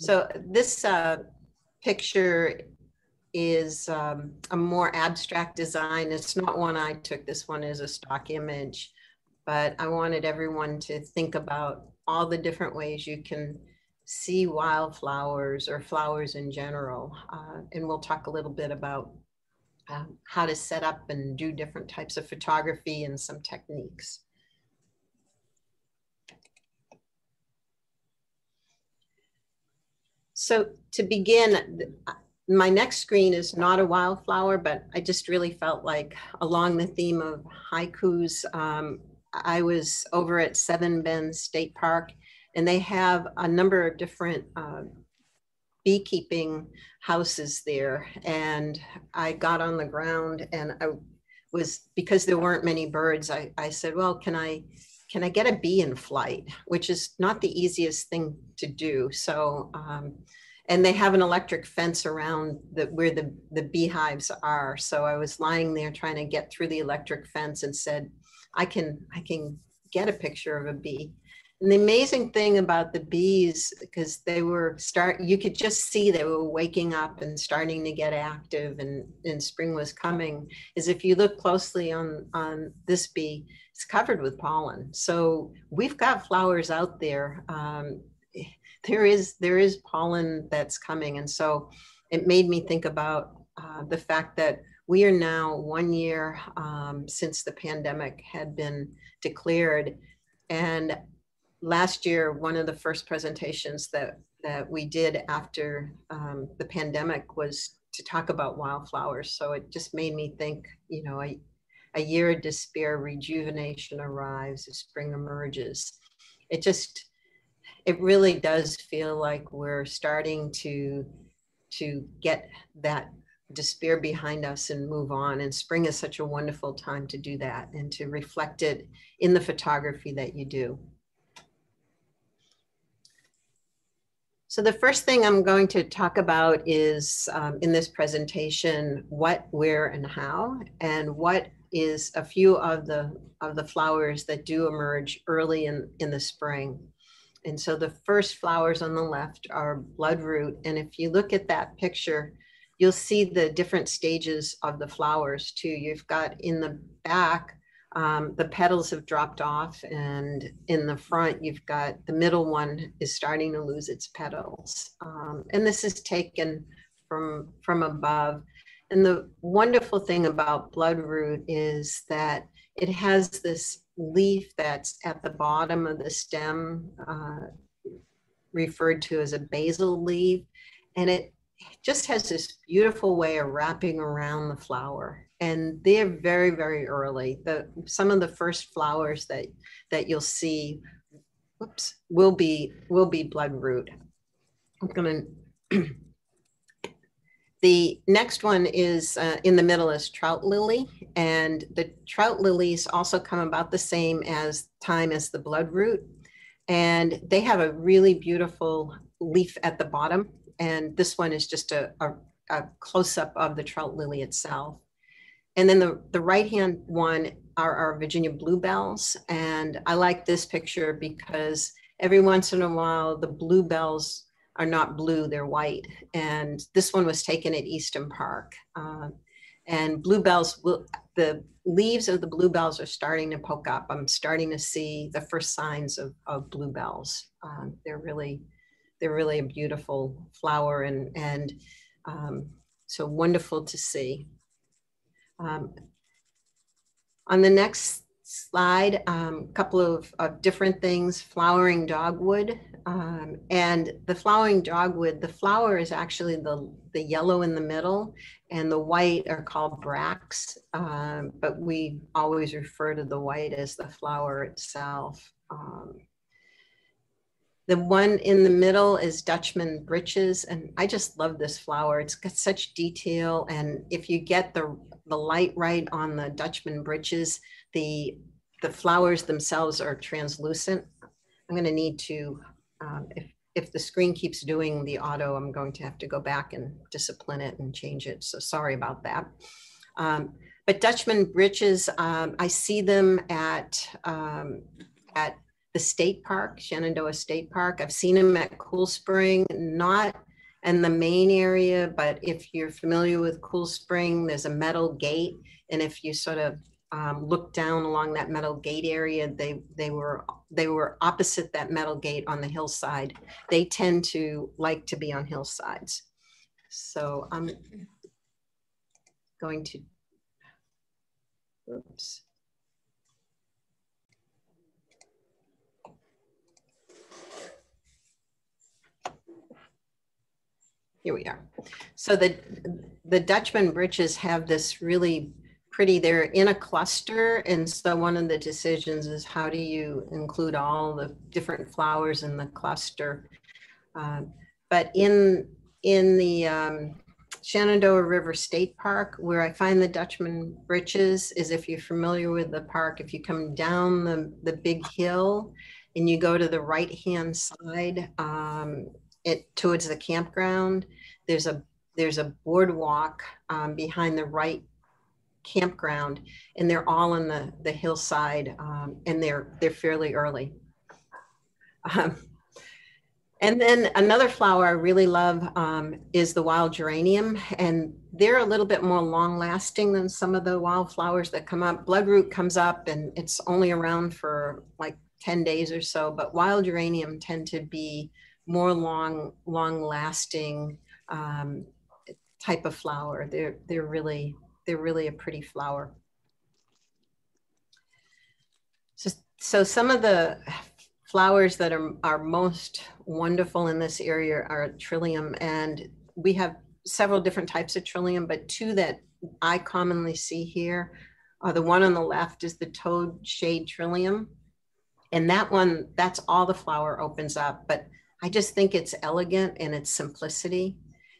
So this uh, picture is um, a more abstract design. It's not one I took. This one is a stock image, but I wanted everyone to think about all the different ways you can see wildflowers or flowers in general. Uh, and we'll talk a little bit about um, how to set up and do different types of photography and some techniques. So to begin, my next screen is not a wildflower, but I just really felt like along the theme of haikus, um, I was over at Seven Bend State Park and they have a number of different uh, beekeeping houses there. And I got on the ground and I was, because there weren't many birds, I, I said, well, can I, can I get a bee in flight, which is not the easiest thing to do. So, um, and they have an electric fence around the, where the, the beehives are. So I was lying there trying to get through the electric fence and said, I can, I can get a picture of a bee. And the amazing thing about the bees, because they were start, you could just see they were waking up and starting to get active, and, and spring was coming. Is if you look closely on on this bee, it's covered with pollen. So we've got flowers out there. Um, there is there is pollen that's coming, and so it made me think about uh, the fact that we are now one year um, since the pandemic had been declared, and last year, one of the first presentations that, that we did after um, the pandemic was to talk about wildflowers. So it just made me think, you know, a, a year of despair, rejuvenation arrives as spring emerges. It just, it really does feel like we're starting to, to get that despair behind us and move on. And spring is such a wonderful time to do that and to reflect it in the photography that you do. So the first thing I'm going to talk about is um, in this presentation, what, where, and how, and what is a few of the of the flowers that do emerge early in, in the spring. And so the first flowers on the left are bloodroot. And if you look at that picture, you'll see the different stages of the flowers too. You've got in the back um, the petals have dropped off and in the front you've got the middle one is starting to lose its petals um, and this is taken from from above and the wonderful thing about bloodroot is that it has this leaf that's at the bottom of the stem uh, referred to as a basal leaf. And it just has this beautiful way of wrapping around the flower. And they're very very early. The some of the first flowers that that you'll see whoops will be will be bloodroot i'm to the next one is uh, in the middle is trout lily and the trout lilies also come about the same as time as the bloodroot and they have a really beautiful leaf at the bottom and this one is just a, a, a close-up of the trout lily itself and then the, the right-hand one are our Virginia bluebells. And I like this picture because every once in a while, the bluebells are not blue, they're white. And this one was taken at Eastham Park. Uh, and bluebells will, the leaves of the bluebells are starting to poke up. I'm starting to see the first signs of, of bluebells. Um, they're really, they're really a beautiful flower and, and um, so wonderful to see. Um, on the next slide, a um, couple of, of, different things, flowering dogwood. Um, and the flowering dogwood, the flower is actually the, the yellow in the middle and the white are called bracts, um, but we always refer to the white as the flower itself. Um, the one in the middle is Dutchman breeches, and I just love this flower. It's got such detail, and if you get the the light right on the Dutchman breeches, the, the flowers themselves are translucent. I'm gonna need to, um, if, if the screen keeps doing the auto, I'm going to have to go back and discipline it and change it. So sorry about that. Um, but Dutchman breeches, um, I see them at, um, at the state park, Shenandoah State Park. I've seen them at Cool Spring, not in the main area, but if you're familiar with Cool Spring, there's a metal gate. And if you sort of um, look down along that metal gate area, they, they were they were opposite that metal gate on the hillside. They tend to like to be on hillsides. So I'm going to, oops. Here we are. So the, the Dutchman britches have this really pretty, they're in a cluster. And so one of the decisions is how do you include all the different flowers in the cluster? Um, but in, in the um, Shenandoah River State Park, where I find the Dutchman britches is if you're familiar with the park, if you come down the, the big hill and you go to the right hand side, um, it towards the campground. There's a there's a boardwalk um, behind the right campground, and they're all on the the hillside, um, and they're they're fairly early. Um, and then another flower I really love um, is the wild geranium, and they're a little bit more long lasting than some of the wildflowers that come up. Bloodroot comes up, and it's only around for like 10 days or so, but wild geranium tend to be more long, long lasting um, type of flower. They're, they're really, they're really a pretty flower. So, so some of the flowers that are, are most wonderful in this area are trillium. And we have several different types of trillium, but two that I commonly see here are the one on the left is the toad shade trillium. And that one, that's all the flower opens up. But I just think it's elegant in its simplicity.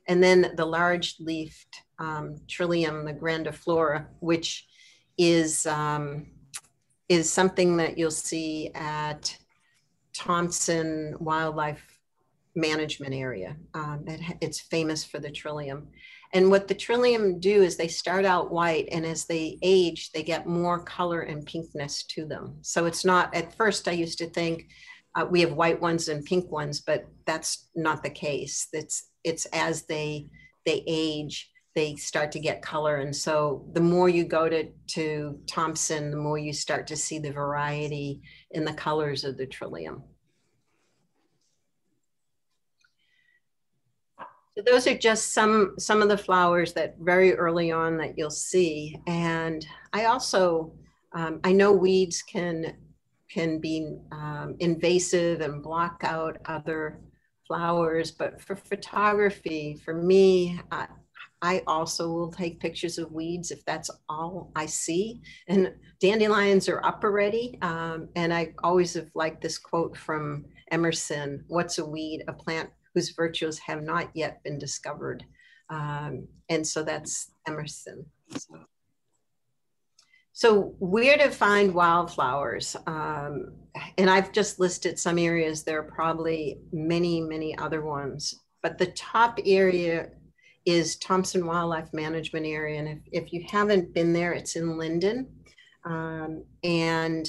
And then the large leafed um, Trillium, the grandiflora, which is, um, is something that you'll see at Thompson Wildlife Management Area. Um, it, it's famous for the Trillium. And what the Trillium do is they start out white and as they age, they get more color and pinkness to them. So it's not, at first I used to think, uh, we have white ones and pink ones, but that's not the case. It's it's as they they age, they start to get color, and so the more you go to to Thompson, the more you start to see the variety in the colors of the trillium. So those are just some some of the flowers that very early on that you'll see, and I also um, I know weeds can can be um, invasive and block out other flowers. But for photography, for me, I, I also will take pictures of weeds if that's all I see. And dandelions are up already. Um, and I always have liked this quote from Emerson What's a weed? A plant whose virtues have not yet been discovered. Um, and so that's Emerson. So. So where to find wildflowers? Um, and I've just listed some areas. There are probably many, many other ones. But the top area is Thompson Wildlife Management Area. And if, if you haven't been there, it's in Linden. Um, and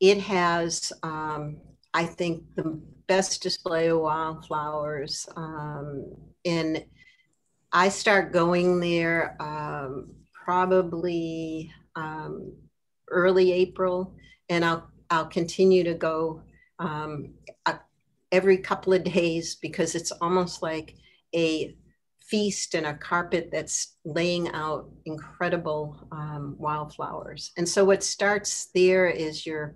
it has, um, I think, the best display of wildflowers. Um, and I start going there um, probably um, early April, and I'll I'll continue to go um, every couple of days because it's almost like a feast and a carpet that's laying out incredible um, wildflowers. And so what starts there is your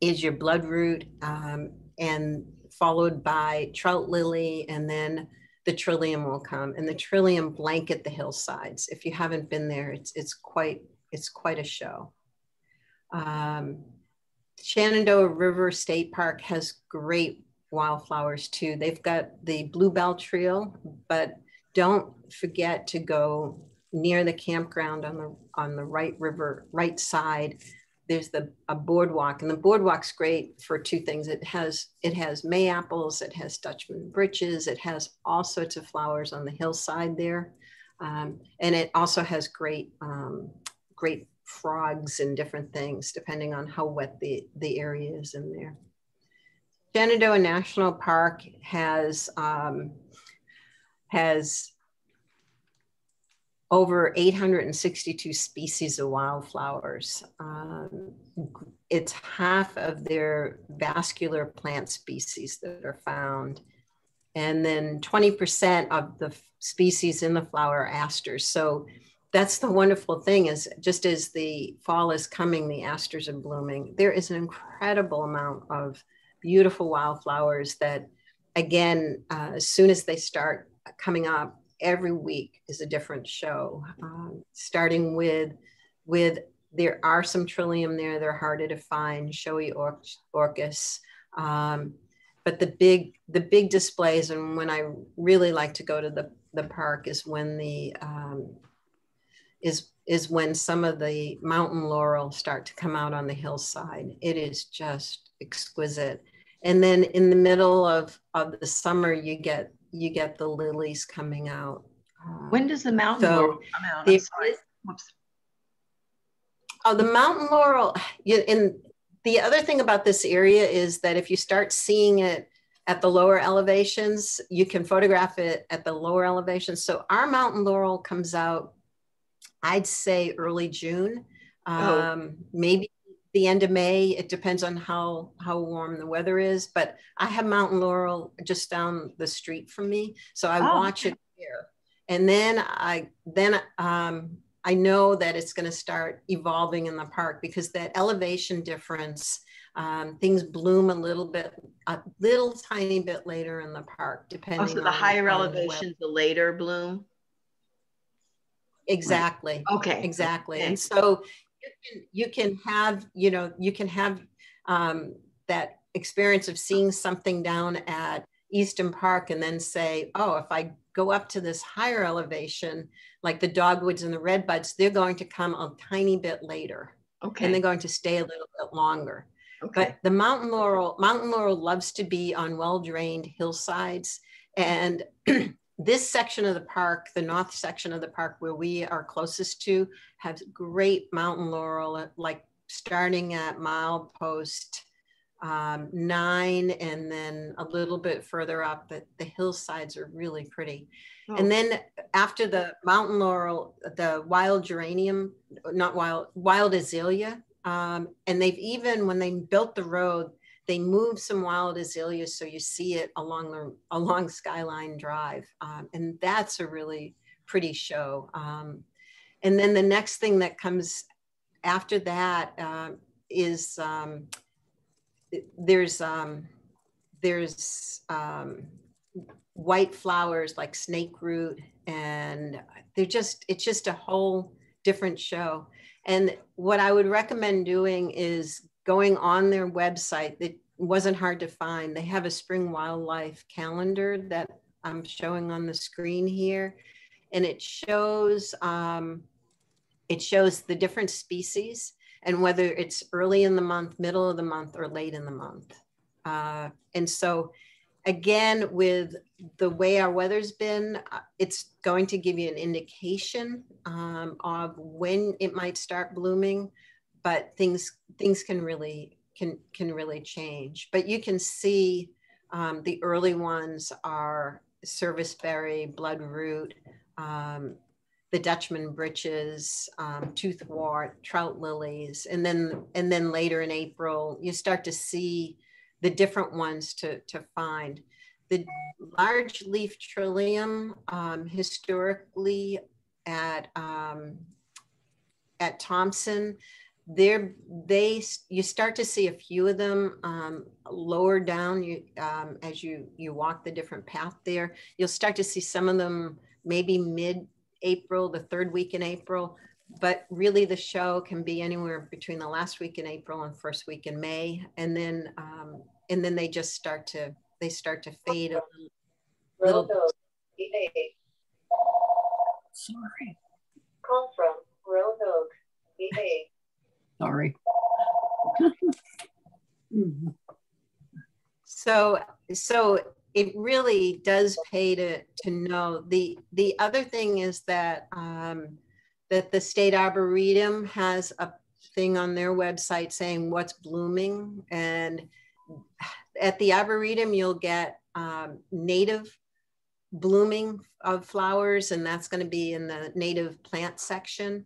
is your bloodroot um, and followed by trout lily and then the trillium will come and the trillium blanket the hillsides. If you haven't been there, it's, it's quite, it's quite a show. Um, Shenandoah River State Park has great wildflowers too. They've got the bluebell trio, but don't forget to go near the campground on the on the right river right side there's the a boardwalk and the boardwalk's great for two things it has it has may apples it has dutchman britches it has all sorts of flowers on the hillside there um, and it also has great um, great frogs and different things, depending on how wet the, the area is in there. Shenandoah National Park has um, has over 862 species of wildflowers. Um, it's half of their vascular plant species that are found. And then 20% of the species in the flower are asters. So that's the wonderful thing is just as the fall is coming, the asters are blooming. There is an incredible amount of beautiful wildflowers that, again, uh, as soon as they start coming up, every week is a different show. Um, starting with with there are some trillium there. They're harder to find. Showy or- orchis. Um, but the big the big displays and when I really like to go to the the park is when the um, is is when some of the mountain laurel start to come out on the hillside. It is just exquisite. And then in the middle of, of the summer, you get you get the lilies coming out. when does the mountain so laurel come out? The, oh, the mountain laurel. You, in the other thing about this area is that if you start seeing it at the lower elevations, you can photograph it at the lower elevations. So our mountain laurel comes out, I'd say early June, oh. um, maybe the end of May. It depends on how how warm the weather is. But I have mountain laurel just down the street from me, so I oh, watch it here. And then I then um, I know that it's going to start evolving in the park because that elevation difference. Um, things bloom a little bit, a little tiny bit later in the park, depending. Oh, so the higher elevations, the later bloom. Exactly. Right. Okay. Exactly. Okay. And so you can you can have you know you can have um, that experience of seeing something down at Eastham Park and then say, oh, if I go up to this higher elevation, like the dogwoods and the redbuds, they're going to come a tiny bit later. Okay. And they're going to stay a little bit longer. Okay. But the mountain laurel, mountain laurel loves to be on well-drained hillsides. And this section of the park, the north section of the park where we are closest to, has great mountain laurel, like starting at milepost um, nine and then a little bit further up, the, the hillsides are really pretty. Oh. And then after the mountain laurel, the wild geranium, not wild, wild azalea. Um, and they've even, when they built the road, they moved some wild azaleas so you see it along the along Skyline Drive, um, and that's a really pretty show. Um, and then the next thing that comes after that uh, is um, there's um, there's um, white flowers like snake root, and they're just it's just a whole different show. And what I would recommend doing is going on their website that wasn't hard to find. They have a spring wildlife calendar that I'm showing on the screen here, and it shows um, it shows the different species and whether it's early in the month, middle of the month, or late in the month. Uh, and so, again, with the way our weather's been, uh, it's going to give you an indication um, of when it might start blooming but things things can really can can really change. But you can see um, the early ones are serviceberry, bloodroot, um, the Dutchman breeches, um, toothwort, trout lilies, and then and then later in April you start to see the different ones to to find. The large leaf trillium um, historically at um, at Thompson there they you start to see a few of them um, lower down you um, as you you walk the different path there you'll start to see some of them maybe mid april the third week in april but really the show can be anywhere between the last week in april and first week in may and then um, and then they just start to they start to fade a little, little sorry call from Roanoke. Behave. Sorry. so, so it really does pay to to know. The the other thing is that um, that the state arboretum has a thing on their website saying what's blooming. And at the arboretum you'll get um, native blooming of flowers and that's going to be in the native plant section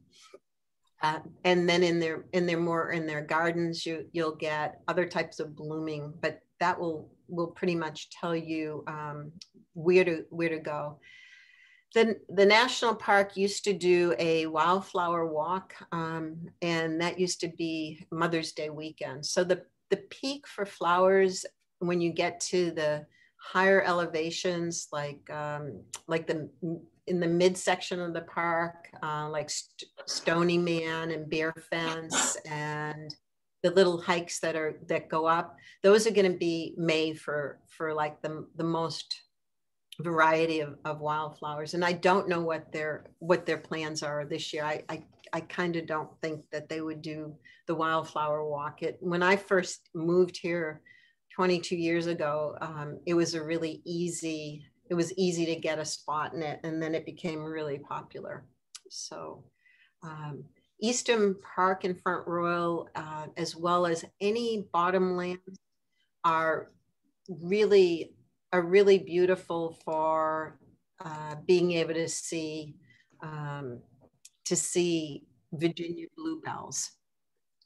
uh, and then in their in their more in their gardens you you'll get other types of blooming but that will will pretty much tell you um, where to where to go. The, the national park used to do a wildflower walk um, and that used to be mother's day weekend. So the the peak for flowers when you get to the higher elevations like um, like the in the midsection of the park, uh, like St- Stony Man and Bear Fence and the little hikes that are that go up. Those are going to be May for for like the the most variety of, of wildflowers. And I don't know what their what their plans are this year. I I, I kind of don't think that they would do the wildflower walk. It when I first moved here 22 years ago, um, it was a really easy it was easy to get a spot in it and then it became really popular so um, eastham park and front royal uh, as well as any bottomlands are really are really beautiful for uh, being able to see um, to see virginia bluebells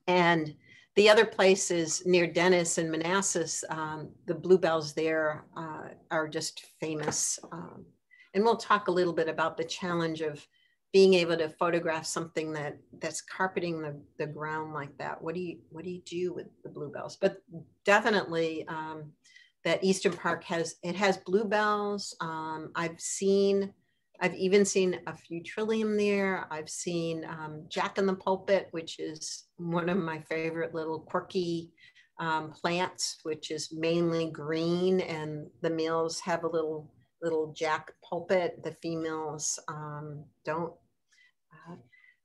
and the other places near Dennis and Manassas, um, the bluebells there uh, are just famous. Um, and we'll talk a little bit about the challenge of being able to photograph something that that's carpeting the, the ground like that. What do you what do you do with the bluebells? But definitely um, that Eastham Park has it has bluebells. Um, I've seen I've even seen a few trillium there. I've seen um, Jack in the Pulpit, which is one of my favorite little quirky um, plants, which is mainly green, and the males have a little little Jack pulpit. The females um, don't. Uh,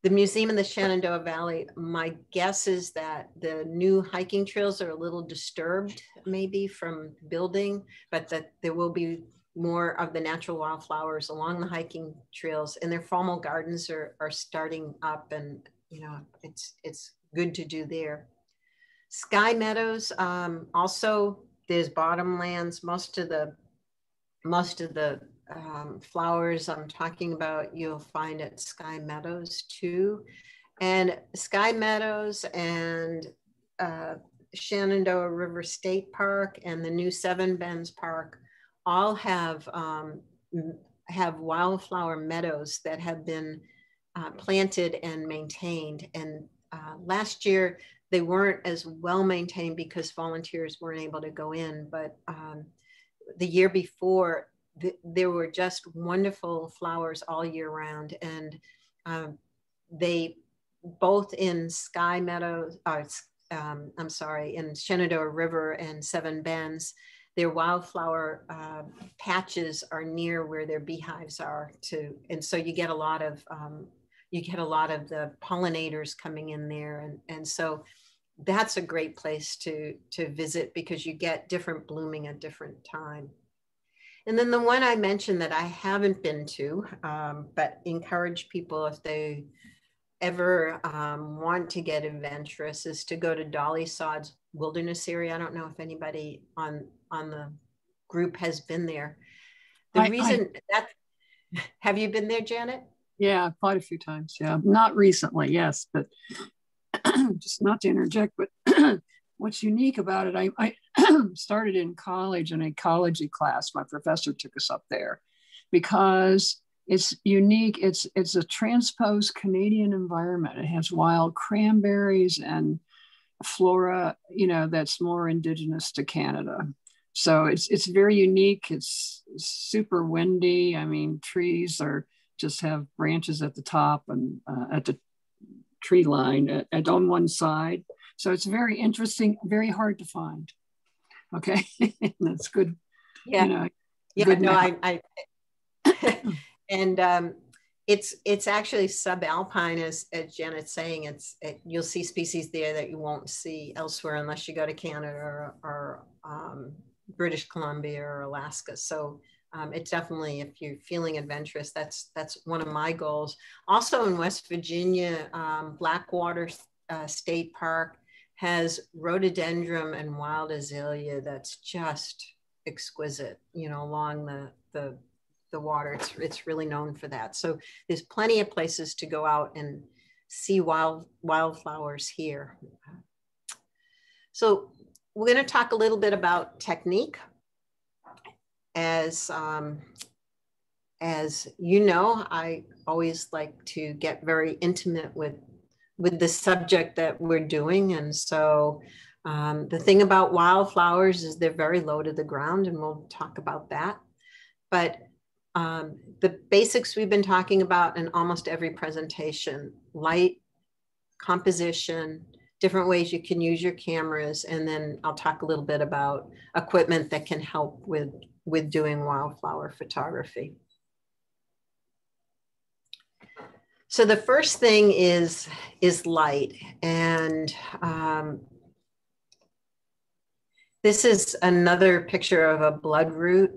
the museum in the Shenandoah Valley. My guess is that the new hiking trails are a little disturbed, maybe from building, but that there will be more of the natural wildflowers along the hiking trails and their formal gardens are, are starting up and you know it's it's good to do there sky meadows um, also there's bottomlands most of the most of the um, flowers i'm talking about you'll find at sky meadows too and sky meadows and uh, shenandoah river state park and the new seven bends park all have um, have wildflower meadows that have been uh, planted and maintained. And uh, last year they weren't as well maintained because volunteers weren't able to go in. But um, the year before, th- there were just wonderful flowers all year round, and um, they both in Sky Meadows. Uh, um, I'm sorry, in Shenandoah River and Seven Bends their wildflower uh, patches are near where their beehives are too. And so you get a lot of, um, you get a lot of the pollinators coming in there. And, and so that's a great place to, to visit because you get different blooming at different time. And then the one I mentioned that I haven't been to, um, but encourage people if they ever um, want to get adventurous is to go to Dolly Sods wilderness area. I don't know if anybody on on the group has been there. The I, reason I, that have you been there, Janet? Yeah, quite a few times. Yeah, not recently, yes, but just not to interject, but what's unique about it, I, I started in college in ecology class. My professor took us up there because it's unique. It's it's a transposed Canadian environment. It has wild cranberries and flora, you know, that's more indigenous to Canada. So it's it's very unique. It's super windy. I mean, trees are just have branches at the top and uh, at the tree line at, at, on one side. So it's very interesting, very hard to find. Okay, that's good. Yeah, you know, yeah. Good no, I, I and um, it's it's actually subalpine, as as Janet's saying. It's it, you'll see species there that you won't see elsewhere unless you go to Canada or, or um, British Columbia or Alaska. So um, it definitely, if you're feeling adventurous, that's that's one of my goals. Also in West Virginia, um, Blackwater uh, State Park has rhododendron and wild azalea that's just exquisite, you know, along the, the, the water. It's, it's really known for that. So there's plenty of places to go out and see wild wildflowers here. So we're going to talk a little bit about technique. As um, as you know, I always like to get very intimate with with the subject that we're doing, and so um, the thing about wildflowers is they're very low to the ground, and we'll talk about that. But um, the basics we've been talking about in almost every presentation light, composition, different ways you can use your cameras, and then I'll talk a little bit about equipment that can help with, with doing wildflower photography. So the first thing is, is light. And um, this is another picture of a bloodroot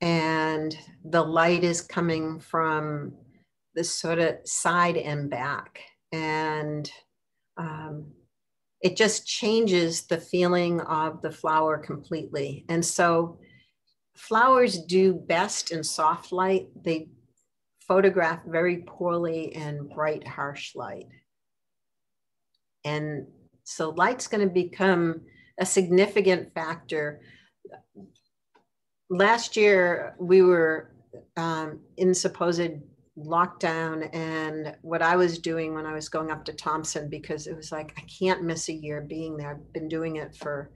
and the light is coming from the sort of side and back. And um, it just changes the feeling of the flower completely. And so flowers do best in soft light. They photograph very poorly in bright, harsh light. And so light's going to become a significant factor. Last year, we were um, in supposed lockdown, and what I was doing when I was going up to Thompson, because it was like, I can't miss a year being there. I've been doing it for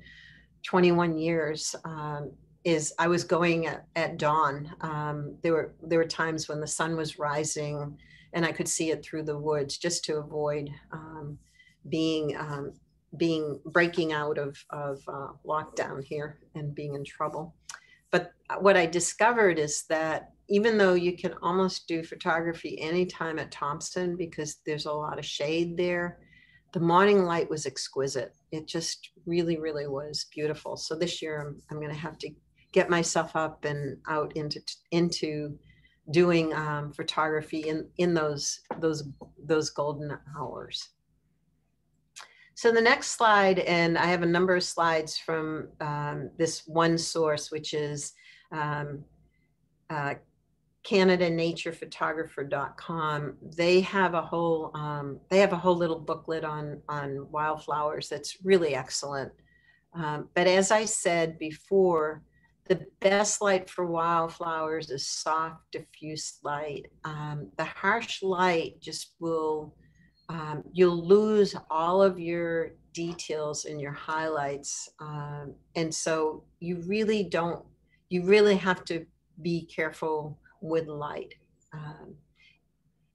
21 years. Um, is I was going at, at dawn. Um, there were there were times when the sun was rising, and I could see it through the woods just to avoid um, being um, being breaking out of, of uh, lockdown here and being in trouble. But what I discovered is that even though you can almost do photography anytime at Thompson because there's a lot of shade there, the morning light was exquisite. It just really, really was beautiful. So this year I'm, I'm going to have to get myself up and out into into doing um, photography in in those those those golden hours. So the next slide, and I have a number of slides from um, this one source, which is um, uh, CanadaNaturePhotographer.com. They have a whole um, they have a whole little booklet on on wildflowers that's really excellent. Um, but as I said before, the best light for wildflowers is soft, diffuse light. Um, the harsh light just will um, you'll lose all of your details and your highlights. Um, and so you really don't, you really have to be careful with light. Um,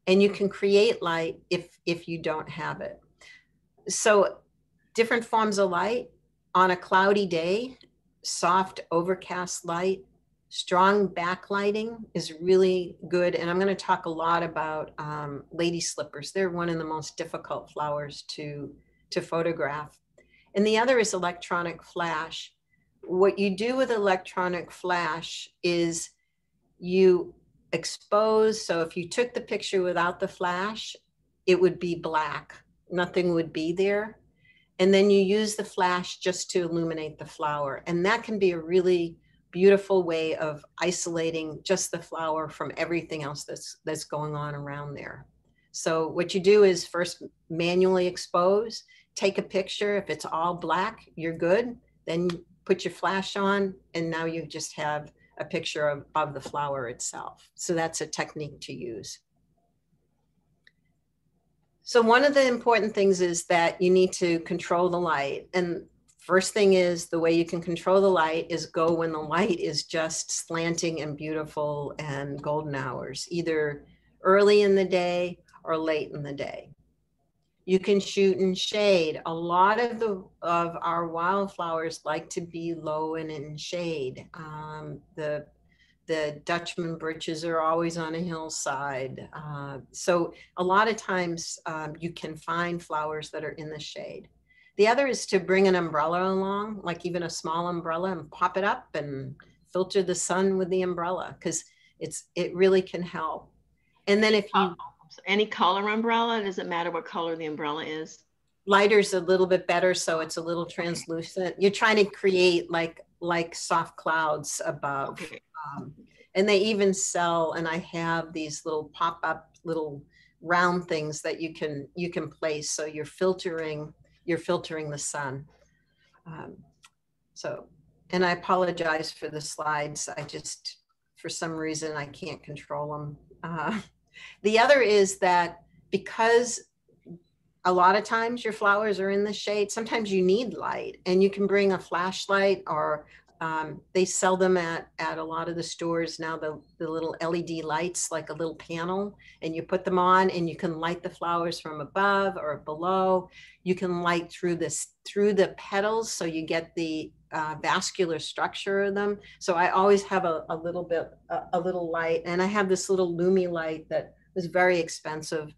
and you can create light if, if you don't have it. So different forms of light on a cloudy day, soft overcast light strong backlighting is really good. And I'm going to talk a lot about um, lady slippers. They're one of the most difficult flowers to, to photograph. And the other is electronic flash. What you do with electronic flash is you expose. So if you took the picture without the flash, it would be black. Nothing would be there. And then you use the flash just to illuminate the flower. And that can be a really beautiful way of isolating just the flower from everything else that's that's going on around there. So what you do is first manually expose, take a picture. If it's all black, you're good. Then put your flash on and now you just have a picture of, of the flower itself. So that's a technique to use. So one of the important things is that you need to control the light. And First thing is the way you can control the light is go when the light is just slanting and beautiful and golden hours, either early in the day or late in the day. You can shoot in shade. A lot of the of our wildflowers like to be low and in shade. Um, the the Dutchman breeches are always on a hillside. Uh, so a lot of times um, you can find flowers that are in the shade. The other is to bring an umbrella along, like even a small umbrella and pop it up and filter the sun with the umbrella because it's it really can help. And then if you Uh, Any color umbrella? Does it matter what color the umbrella is? lighter's a little bit better so it's a little translucent you're trying to create like like soft clouds above Okay. Um, and they even sell and i have these little pop-up little round things that you can you can place. So you're filtering you're filtering the sun. Um, so and i apologize for the slides. I just for some reason i can't control them. Uh, the other is that because a lot of times your flowers are in the shade. Sometimes you need light and you can bring a flashlight or um, they sell them at, at a lot of the stores now, the, the little LED lights, like a little panel, and you put them on and you can light the flowers from above or below. You can light through this, through the petals. So you get the uh, vascular structure of them. So I always have a, a little bit, a, a little light and I have this little Lumi light that was very expensive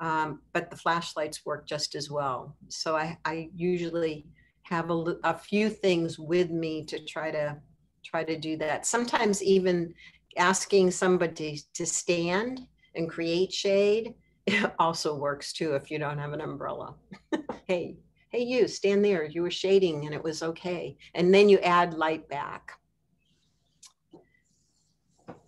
um, but the flashlights work just as well. So I, I usually have a, a few things with me to try to try to do that. Sometimes even asking somebody to stand and create shade also works too if you don't have an umbrella. hey, hey, you stand there. You were shading and it was okay. And then you add light back.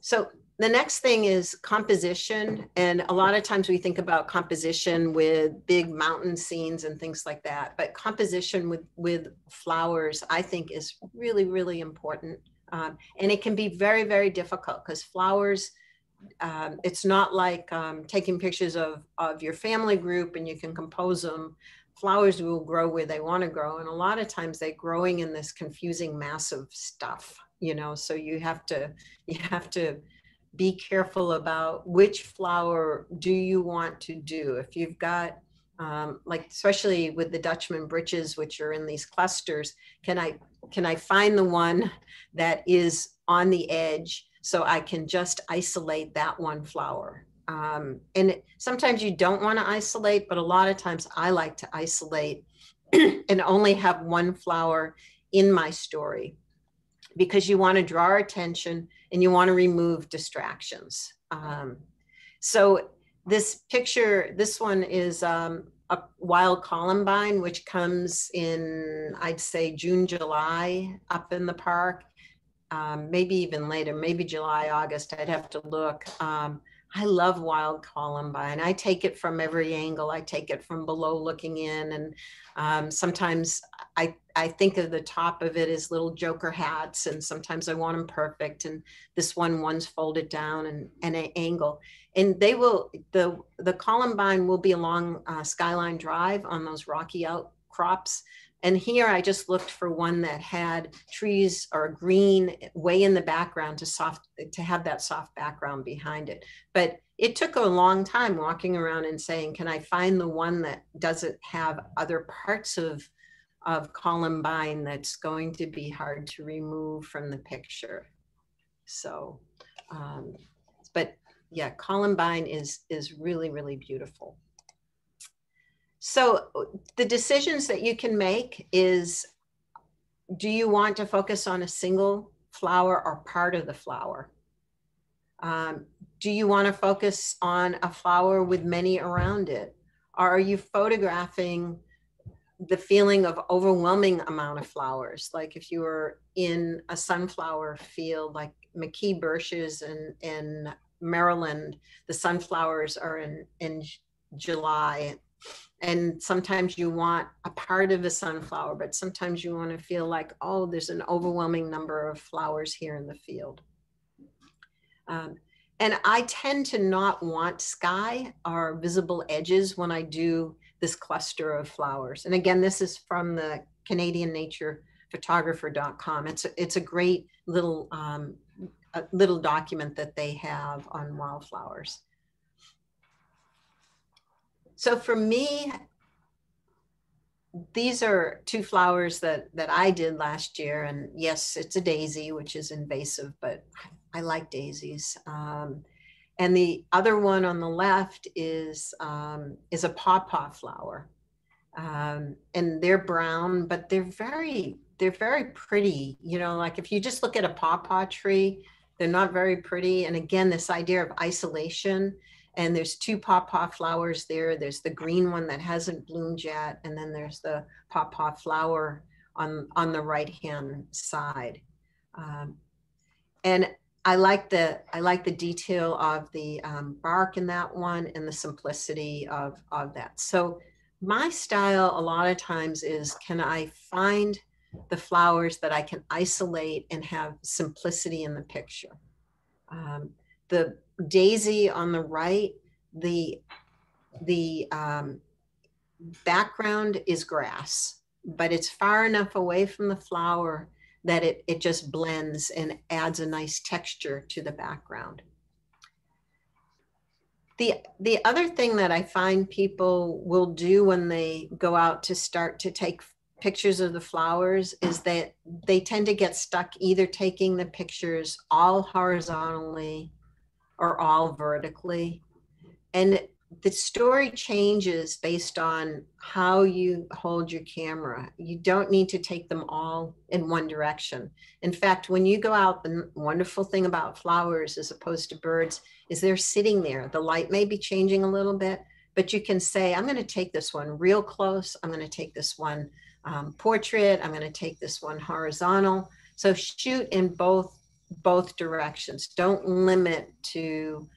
So the next thing is composition. And a lot of times we think about composition with big mountain scenes and things like that. But composition with, with flowers, I think, is really, really important. Um, and it can be very, very difficult because flowers, um, it's not like um, taking pictures of, of your family group and you can compose them. Flowers will grow where they want to grow. And a lot of times they're growing in this confusing mass of stuff, you know, so you have to, you have to be careful about which flower do you want to do. If you've got, um, like, especially with the Dutchman britches, which are in these clusters, can I, can I find the one that is on the edge so I can just isolate that one flower? Um, and it, sometimes you don't want to isolate, but a lot of times I like to isolate and only have one flower in my story because you want to draw attention and you want to remove distractions. Um, so this picture, this one is um, a wild columbine, which comes in, I'd say June, July up in the park. Um, maybe even later, maybe July, August, I'd have to look. Um, I love wild columbine. I take it from every angle. I take it from below looking in. And um, sometimes I, I think of the top of it as little joker hats. And sometimes I want them perfect. And this one, one's folded down and, and an angle. And they will, the, the columbine will be along uh, Skyline Drive on those rocky outcrops. And here I just looked for one that had trees or green way in the background to soft to have that soft background behind it. But it took a long time walking around and saying, can I find the one that doesn't have other parts of of Columbine that's going to be hard to remove from the picture. So, um, but yeah, Columbine is is really really beautiful. So the decisions that you can make is do you want to focus on a single flower or part of the flower? Um, do you want to focus on a flower with many around it? Or are you photographing the feeling of overwhelming amount of flowers? Like if you were in a sunflower field like McKee-Beshers and in Maryland, the sunflowers are in, in July and sometimes you want a part of a sunflower, but sometimes you want to feel like, oh, there's an overwhelming number of flowers here in the field. Um, and I tend to not want sky or visible edges when I do this cluster of flowers. And again, this is from the Canadian Nature photographer.com. It's a, it's a great little um, a little document that they have on wildflowers. So for me, these are two flowers that that I did last year, and yes, it's a daisy, which is invasive, but I like daisies. Um, and the other one on the left is um, is a pawpaw flower, um, and they're brown, but they're very they're very pretty. You know, like if you just look at a pawpaw tree, they're not very pretty. And again, this idea of isolation. And there's two pawpaw flowers there. There's the green one that hasn't bloomed yet, and then there's the pawpaw flower on on the right hand side. Um, and I like the I like the detail of the um, bark in that one and the simplicity of of that. So my style a lot of times is can I find the flowers that I can isolate and have simplicity in the picture. Um, the daisy on the right, the the um, background is grass, but it's far enough away from the flower that it, it just blends and adds a nice texture to the background. The, the other thing that I find people will do when they go out to start to take pictures of the flowers is that they tend to get stuck either taking the pictures all horizontally or all vertically. And the story changes based on how you hold your camera. You don't need to take them all in one direction. In fact, when you go out, the wonderful thing about flowers as opposed to birds is they're sitting there. The light may be changing a little bit, but you can say, I'm going to take this one real close. I'm going to take this one um, portrait. I'm going to take this one horizontal. So shoot in both both directions. Don't limit to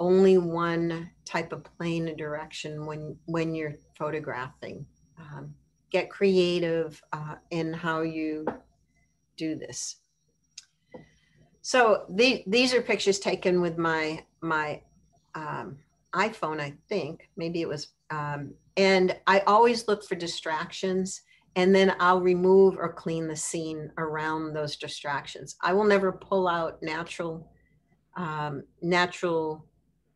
only one type of plane of direction when when you're photographing. Um, get creative uh, in how you do this. So the, these are pictures taken with my my um, iPhone, I think. Maybe it was. Um, and I always look for distractions and then I'll remove or clean the scene around those distractions. I will never pull out natural um, natural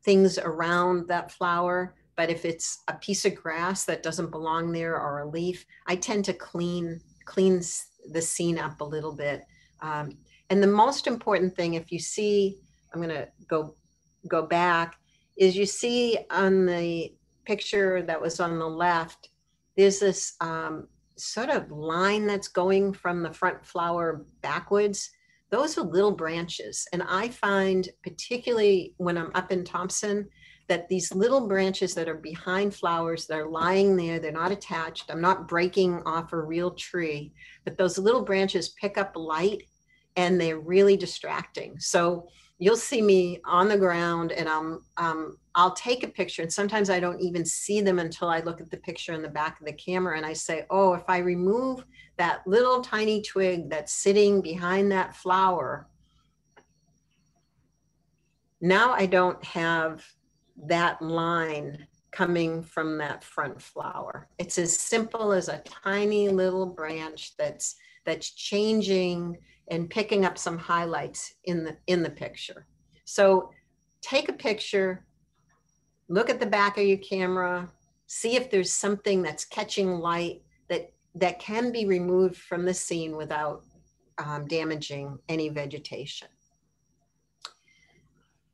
things around that flower. But if it's a piece of grass that doesn't belong there or a leaf, I tend to clean clean the scene up a little bit. Um, and the most important thing, if you see, I'm going to go go back, is you see on the picture that was on the left, there's this um, sort of line that's going from the front flower backwards those are little branches. And I find, particularly when I'm up in Thompson, that these little branches that are behind flowers that are lying there, they're not attached. I'm not breaking off a real tree, but those little branches pick up light and they're really distracting. So you'll see me on the ground and I'm, um, I'll take a picture. And sometimes I don't even see them until I look at the picture in the back of the camera and I say, oh, if I remove that little tiny twig that's sitting behind that flower, now I don't have that line coming from that front flower. It's as simple as a tiny little branch that's that's changing and picking up some highlights in the in the picture. So take a picture, look at the back of your camera, see if there's something that's catching light that that can be removed from the scene without um, damaging any vegetation.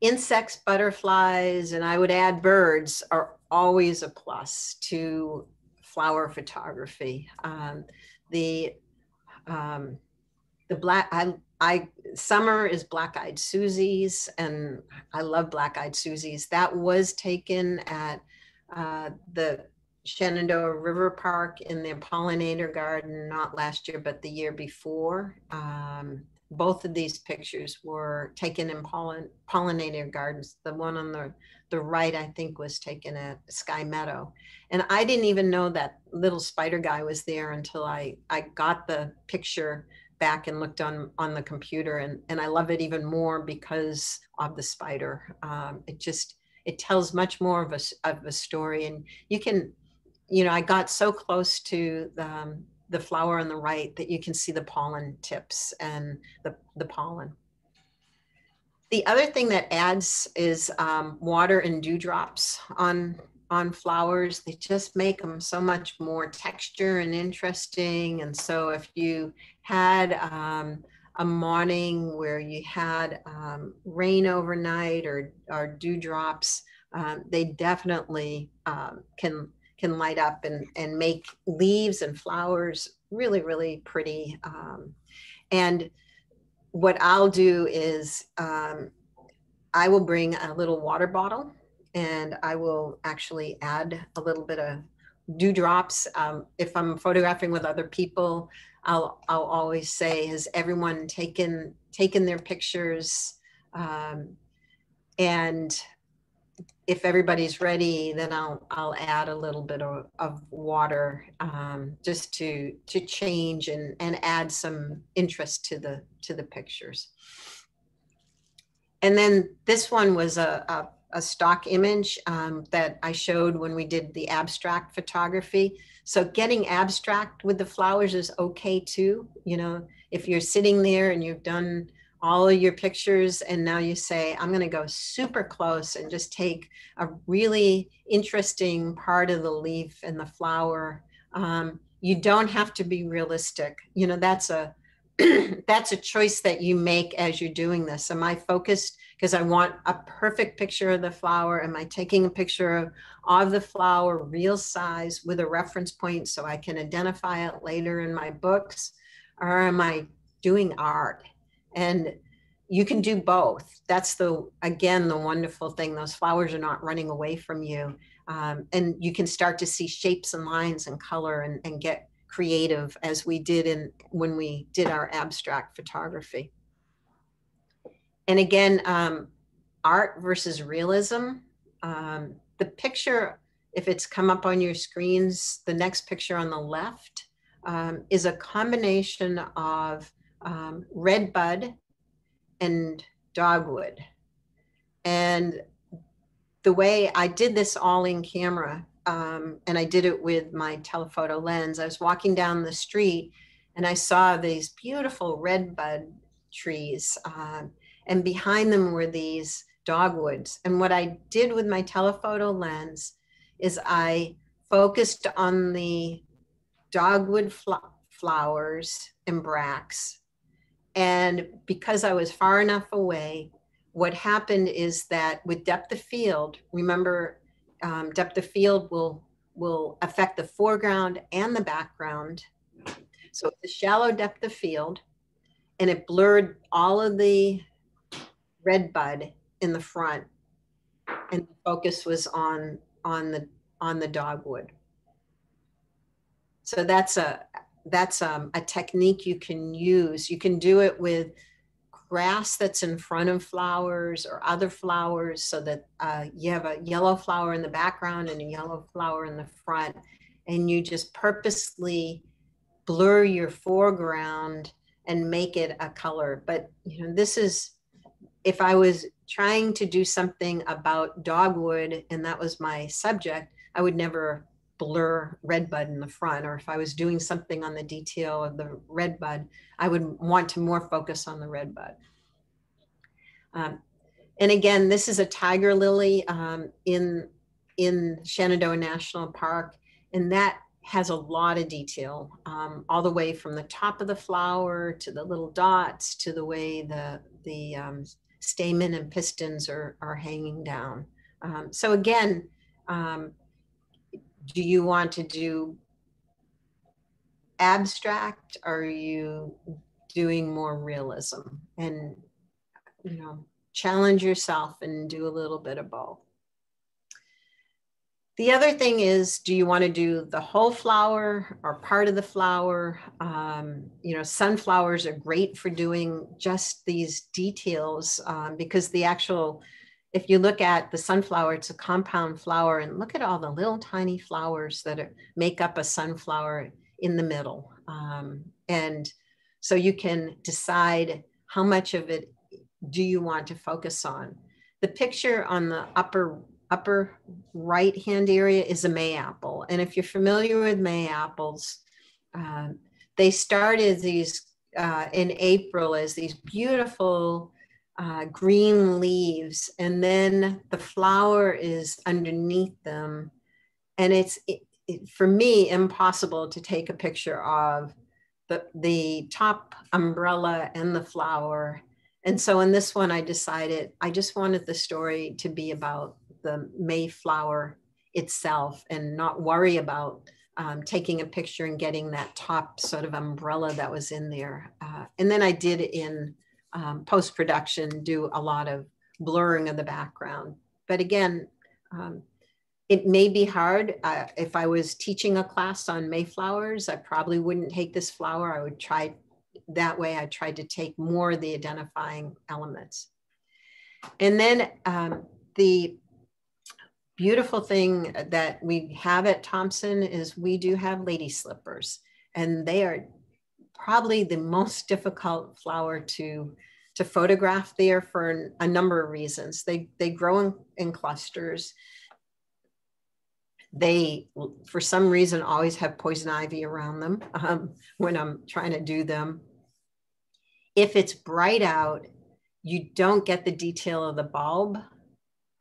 Insects, butterflies, and I would add birds are always a plus to flower photography. Um, the um, the black I I summer is black eyed Susie's and I love black eyed Susie's. That was taken at uh, the Shenandoah River Park in their pollinator garden, not last year, but the year before. Um, both of these pictures were taken in pollinator gardens. The one on the, the right, I think, was taken at Sky Meadow. And I didn't even know that little spider guy was there until I, I got the picture back and looked on, on the computer. And, and I love it even more because of the spider. Um, it just, it tells much more of a, of a story. And you can, you know, I got so close to the, um, the flower on the right that you can see the pollen tips and the, the pollen. The other thing that adds is um, water and dewdrops on on flowers. They just make them so much more texture and interesting. And so if you had um, a morning where you had um, rain overnight or, or dewdrops, um, they definitely um, can can light up and, and make leaves and flowers really, really pretty. Um, and what I'll do is um, I will bring a little water bottle and I will actually add a little bit of dewdrops. Um, if I'm photographing with other people, I'll, I'll always say, has everyone taken, taken their pictures? Um, and if everybody's ready, then I'll, I'll add a little bit of, of water um, just to, to change and, and add some interest to the, to the pictures. And then this one was a, a a stock image um, that I showed when we did the abstract photography. So getting abstract with the flowers is okay too. You know, if you're sitting there and you've done all of your pictures and now you say, I'm going to go super close and just take a really interesting part of the leaf and the flower. Um, you don't have to be realistic. You know, that's a that's a choice that you make as you're doing this. Am I focused because I want a perfect picture of the flower? Am I taking a picture of, of the flower, real size, with a reference point so I can identify it later in my books? Or am I doing art? And you can do both. That's the, again, the wonderful thing. Those flowers are not running away from you. Um, and you can start to see shapes and lines and color and, and get creative as we did in when we did our abstract photography. And again, um, art versus realism. Um, the picture, if it's come up on your screens, the next picture on the left um, is a combination of um, red bud and dogwood. And the way I did this all in camera um, and I did it with my telephoto lens. I was walking down the street and I saw these beautiful red bud trees, uh, and behind them were these dogwoods. And what I did with my telephoto lens is I focused on the dogwood fl- flowers and bracts. And because I was far enough away, what happened is that with depth of field, remember um, depth of field will will affect the foreground and the background. So it's a shallow depth of field, and it blurred all of the red bud in the front, and the focus was on on the on the dogwood. So that's a that's um, a technique you can use. You can do it with grass that's in front of flowers or other flowers so that uh, you have a yellow flower in the background and a yellow flower in the front. And you just purposely blur your foreground and make it a color. But you know this is if i was trying to do something about dogwood and that was my subject i would never blur red bud in the front or if i was doing something on the detail of the red bud i would want to more focus on the red bud. Um, and again this is a tiger lily um, in in shenandoah national park and that has a lot of detail um, all the way from the top of the flower to the little dots to the way the the um, stamen and pistons are are hanging down. Um, so again um, do you want to do abstract? Are you doing more realism? And you know challenge yourself and do a little bit of both. The other thing is do you want to do the whole flower or part of the flower? Um, you know sunflowers are great for doing just these details um, because the actual if you look at the sunflower, it's a compound flower, and look at all the little tiny flowers that are, make up a sunflower in the middle. Um, and so you can decide how much of it do you want to focus on. The picture on the upper upper right hand area is a mayapple, and if you're familiar with mayapples, uh, they started these uh, in April as these beautiful uh, green leaves, and then the flower is underneath them. And it's it, it, for me impossible to take a picture of the, the top umbrella and the flower. And so in this one, I decided I just wanted the story to be about the Mayflower itself and not worry about um, taking a picture and getting that top sort of umbrella that was in there. Uh, and then I did in um, post production do a lot of blurring of the background. But again, um, it may be hard. Uh, if I was teaching a class on Mayflowers, I probably wouldn't take this flower. I would try that way. I tried to take more of the identifying elements. And then um, the beautiful thing that we have at Thompson is we do have lady slippers, and they are probably the most difficult flower to to photograph there for a number of reasons. They they grow in, in clusters. They, for some reason, always have poison ivy around them um, when I'm trying to do them. If it's bright out, you don't get the detail of the bulb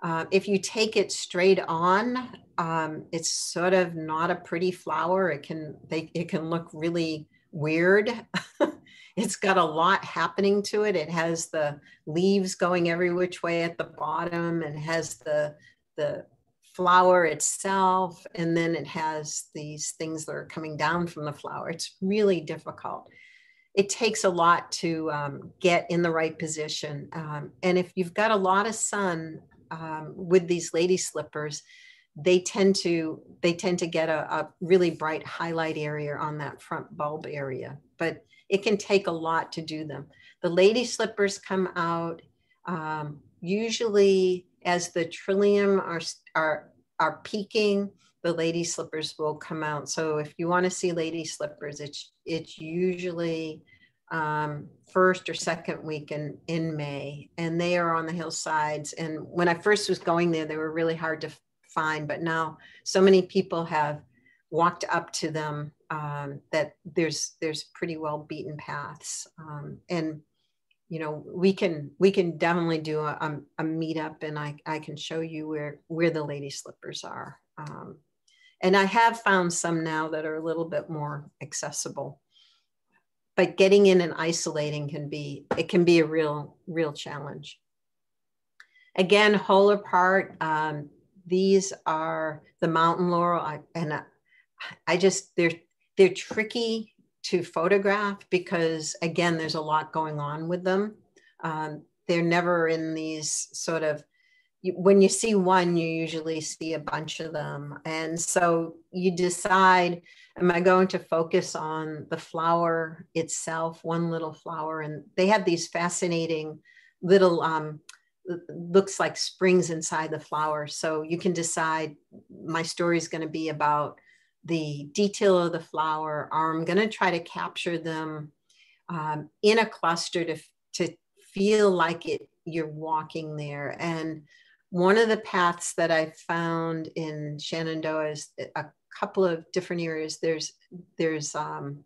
uh, if you take it straight on, um, it's sort of not a pretty flower. It can they, it can look really weird. it's got a lot happening to it. It has the leaves going every which way at the bottom, and has the the flower itself, and then it has these things that are coming down from the flower. It's really difficult. It takes a lot to um, get in the right position, um, and if you've got a lot of sun um, with these lady slippers, they tend to they tend to get a, a, really bright highlight area on that front bulb area, but it can take a lot to do them. The lady slippers come out um, usually as the trillium are, are, are peaking, the lady slippers will come out. So if you want to see lady slippers, it's, it's usually um, first or second week in, in May, and they are on the hillsides. And when I first was going there, they were really hard to find, but now so many people have walked up to them um, that there's there's pretty well beaten paths. Um, and you know we can we can definitely do a, a, a, meetup, and I I can show you where where the lady slippers are. Um, and I have found some now that are a little bit more accessible but getting in and isolating can be it can be a real real challenge again whole apart um, these are the mountain laurel I, and I, I just they're they're tricky to photograph because again there's a lot going on with them um, they're never in these sort of when you see one, you usually see a bunch of them. And so you decide, am I going to focus on the flower itself, one little flower? And they have these fascinating little, um, looks like springs inside the flower. So you can decide my story is going to be about the detail of the flower, or I'm going to try to capture them um, in a cluster to, to feel like it you're walking there. And one of the paths that I found in Shenandoah is a couple of different areas. There's there's um,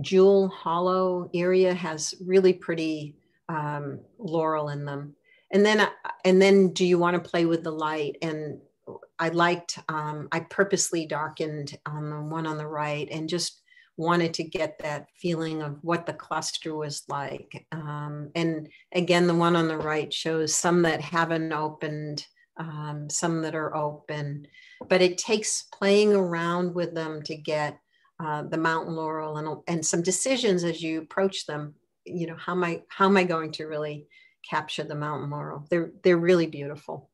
Jewel Hollow area has really pretty um, laurel in them, and then and then do you want to play with the light? And I liked um, I purposely darkened on the one on the right and just wanted to get that feeling of what the cluster was like. Um, and again, the one on the right shows some that haven't opened, um, some that are open, but it takes playing around with them to get uh, the mountain laurel and, and some decisions as you approach them. You know, how am I how am I going to really capture the mountain laurel? They're they're really beautiful.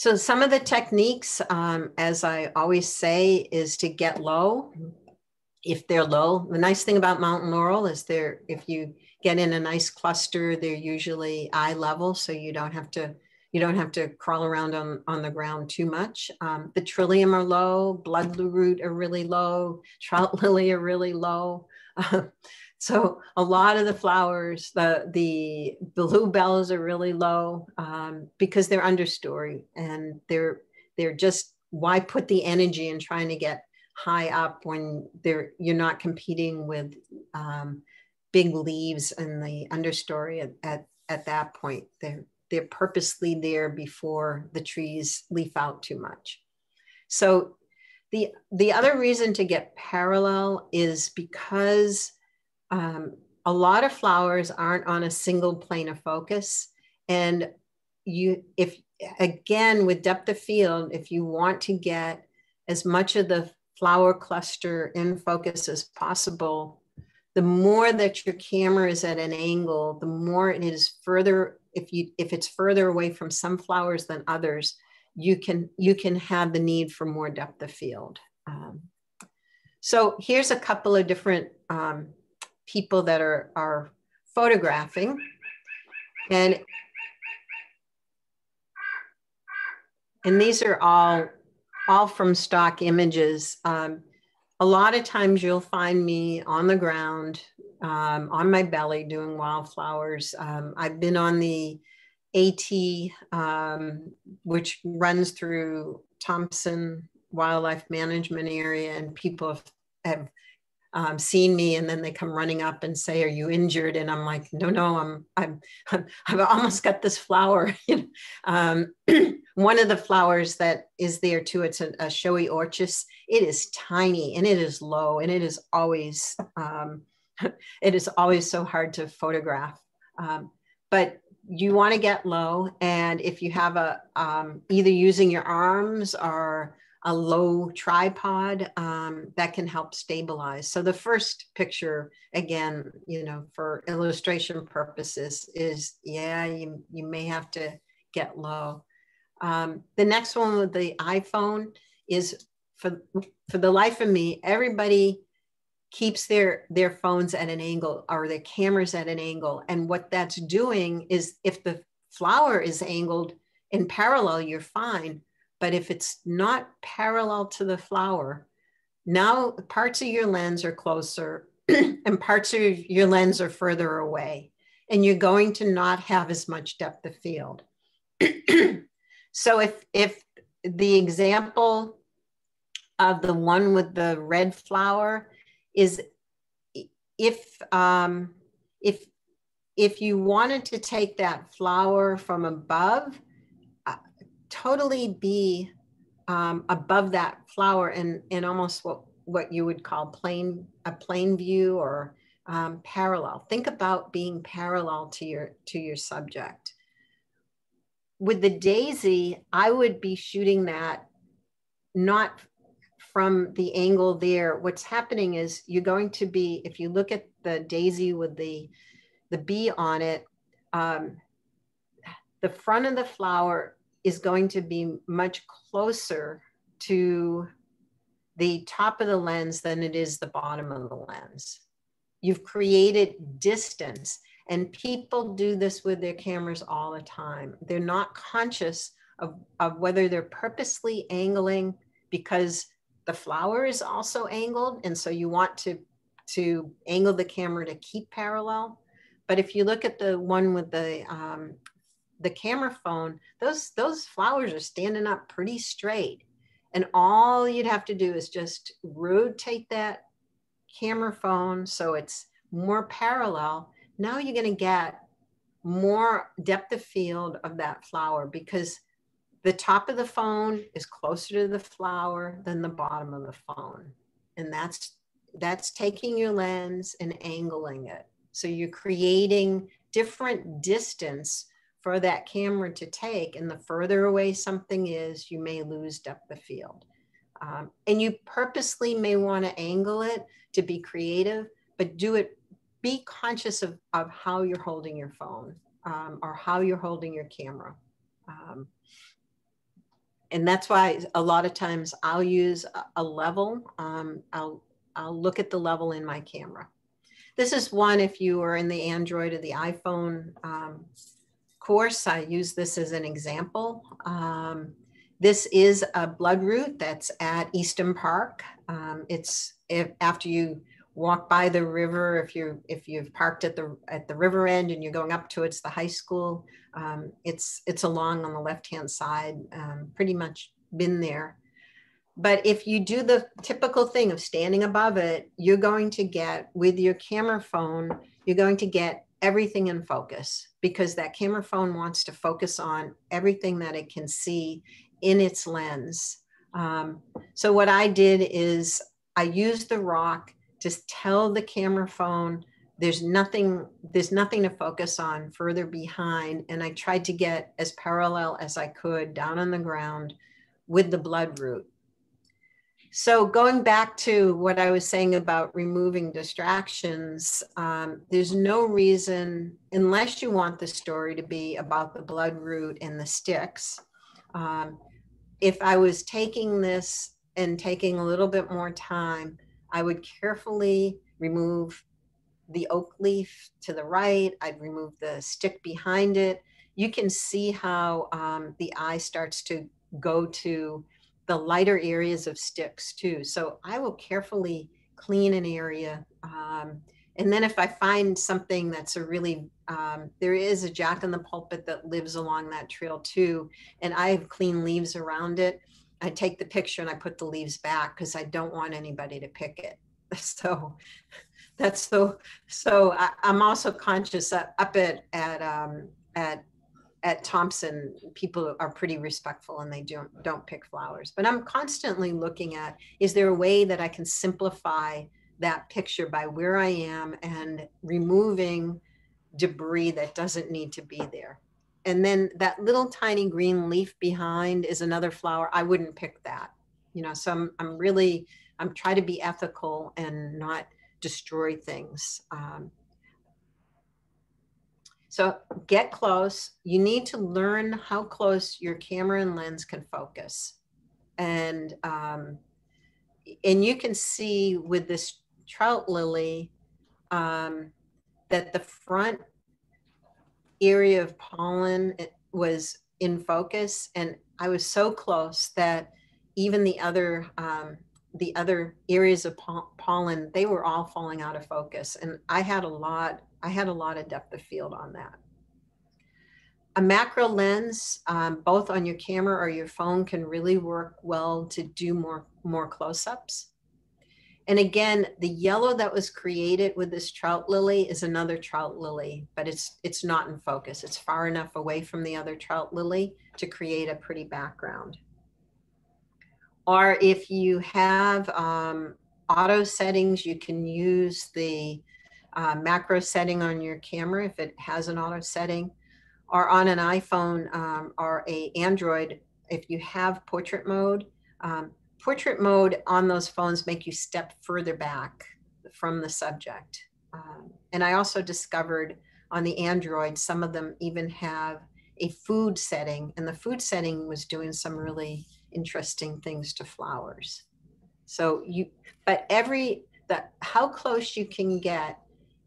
So some of the techniques, um, as I always say, is to get low if they're low. The nice thing about mountain laurel is they're, if you get in a nice cluster, they're usually eye level. So you don't have to, you don't have to crawl around on, on the ground too much. Um, the trillium are low, bloodroot are really low, trout lily are really low. So a lot of the flowers, the, the bluebells are really low um, because they're understory and they're, they're just, why put the energy in trying to get high up when they're you're not competing with um, big leaves in the understory at, at, at that point. They're they're purposely there before the trees leaf out too much. So the the other reason to get parallel is because um, a lot of flowers aren't on a single plane of focus, and you if again, with depth of field, if you want to get as much of the flower cluster in focus as possible, the more that your camera is at an angle, the more it is further, if you if it's further away from some flowers than others, you can you can have the need for more depth of field. Um, so here's a couple of different um, people that are are photographing, and and these are all all from stock images. Um, a lot of times you'll find me on the ground, um, on my belly doing wildflowers. Um, I've been on the AT, um, which runs through Thompson Wildlife Management Area, and people have, have um, seen me and then they come running up and say, "Are you injured?" And I'm like, "No, no, I'm, I'm, I'm I've almost got this flower." um, one of the flowers that is there too, it's a, a, showy orchis. It is tiny and it is low, and it is always, um, it is always so hard to photograph. Um, but you want to get low, and if you have a um, either using your arms or a low tripod um, that can help stabilize. So the first picture, again, you know, for illustration purposes is, yeah, you, you may have to get low. Um, the next one with the iPhone is for, for the life of me, everybody keeps their, their phones at an angle or their cameras at an angle. And what that's doing is if the flower is angled in parallel, you're fine but if it's not parallel to the flower, now parts of your lens are closer and parts of your lens are further away. And you're going to not have as much depth of field. so if if the example of the one with the red flower is if um, if if you wanted to take that flower from above totally be um, above that flower and in almost what what you would call plain a plain view or um, parallel. Think about being parallel to your to your subject. With the daisy, I would be shooting that not from the angle there. What's happening is you're going to be, if you look at the daisy with the the bee on it, um, the front of the flower is going to be much closer to the top of the lens than it is the bottom of the lens. You've created distance, and people do this with their cameras all the time. They're not conscious of, of whether they're purposely angling because the flower is also angled, and so you want to, to angle the camera to keep parallel. But if you look at the one with the um, the camera phone, those those flowers are standing up pretty straight. And all you'd have to do is just rotate that camera phone so it's more parallel. Now you're going to get more depth of field of that flower because the top of the phone is closer to the flower than the bottom of the phone. And that's that's taking your lens and angling it. So you're creating different distance for that camera to take. And the further away something is, you may lose depth of field. Um, and you purposely may want to angle it to be creative, but do it, be conscious of, of how you're holding your phone um, or how you're holding your camera. Um, and that's why a lot of times I'll use a, a level. Um, I'll, I'll look at the level in my camera. This is one if you are in the Android or the iPhone um, course, I use this as an example. Um, this is a bloodroot that's at Eastham Park. Um, it's if, after you walk by the river, if you if you've parked at the at the river end and you're going up towards the high school, um, it's it's along on the left hand side. Um, pretty much been there. But if you do the typical thing of standing above it, you're going to get with your camera phone, you're going to get everything in focus because that camera phone wants to focus on everything that it can see in its lens. Um, so what I did is I used the rock to tell the camera phone there's nothing there's nothing to focus on further behind and i tried to get as parallel as i could down on the ground with the blood root so going back to what i was saying about removing distractions um, there's no reason unless you want the story to be about the blood root and the sticks um, if i was taking this and taking a little bit more time i would carefully remove the oak leaf to the right. I'd remove the stick behind it. You can see how um, the eye starts to go to the lighter areas of sticks too. So I will carefully clean an area. Um, and then if I find something that's a really, um, there is a jack in the pulpit that lives along that trail too. And I have clean leaves around it. I take the picture and I put the leaves back because I don't want anybody to pick it. So that's so so I, am also conscious that up at at um at at thompson people are pretty respectful and they don't don't pick flowers. But i'm constantly looking at is there a way that i can simplify that picture by where i am and removing debris that doesn't need to be there? And then that little tiny green leaf behind is another flower. I wouldn't pick that you know so i'm, I'm really i'm trying to be ethical and not destroy things. Um, so get close. You need to learn how close your camera and lens can focus. And, um, and you can see with this trout lily um, that the front area of pollen was in focus. And I was so close that even the other um, the other areas of pollen, they were all falling out of focus. And I had a lot, I had a lot of depth of field on that. A macro lens, um, both on your camera or your phone can really work well to do more, more close-ups. And again, the yellow that was created with this trout lily is another trout lily, but it's it's not in focus. It's far enough away from the other trout lily to create a pretty background or if you have um, auto settings, you can use the uh, macro setting on your camera if it has an auto setting, or on an iPhone um, or a Android, if you have portrait mode. Um, portrait mode on those phones make you step further back from the subject. Um, and I also discovered on the Android, some of them even have a food setting, and the food setting was doing some really interesting things to flowers. So you, but every, that how close you can get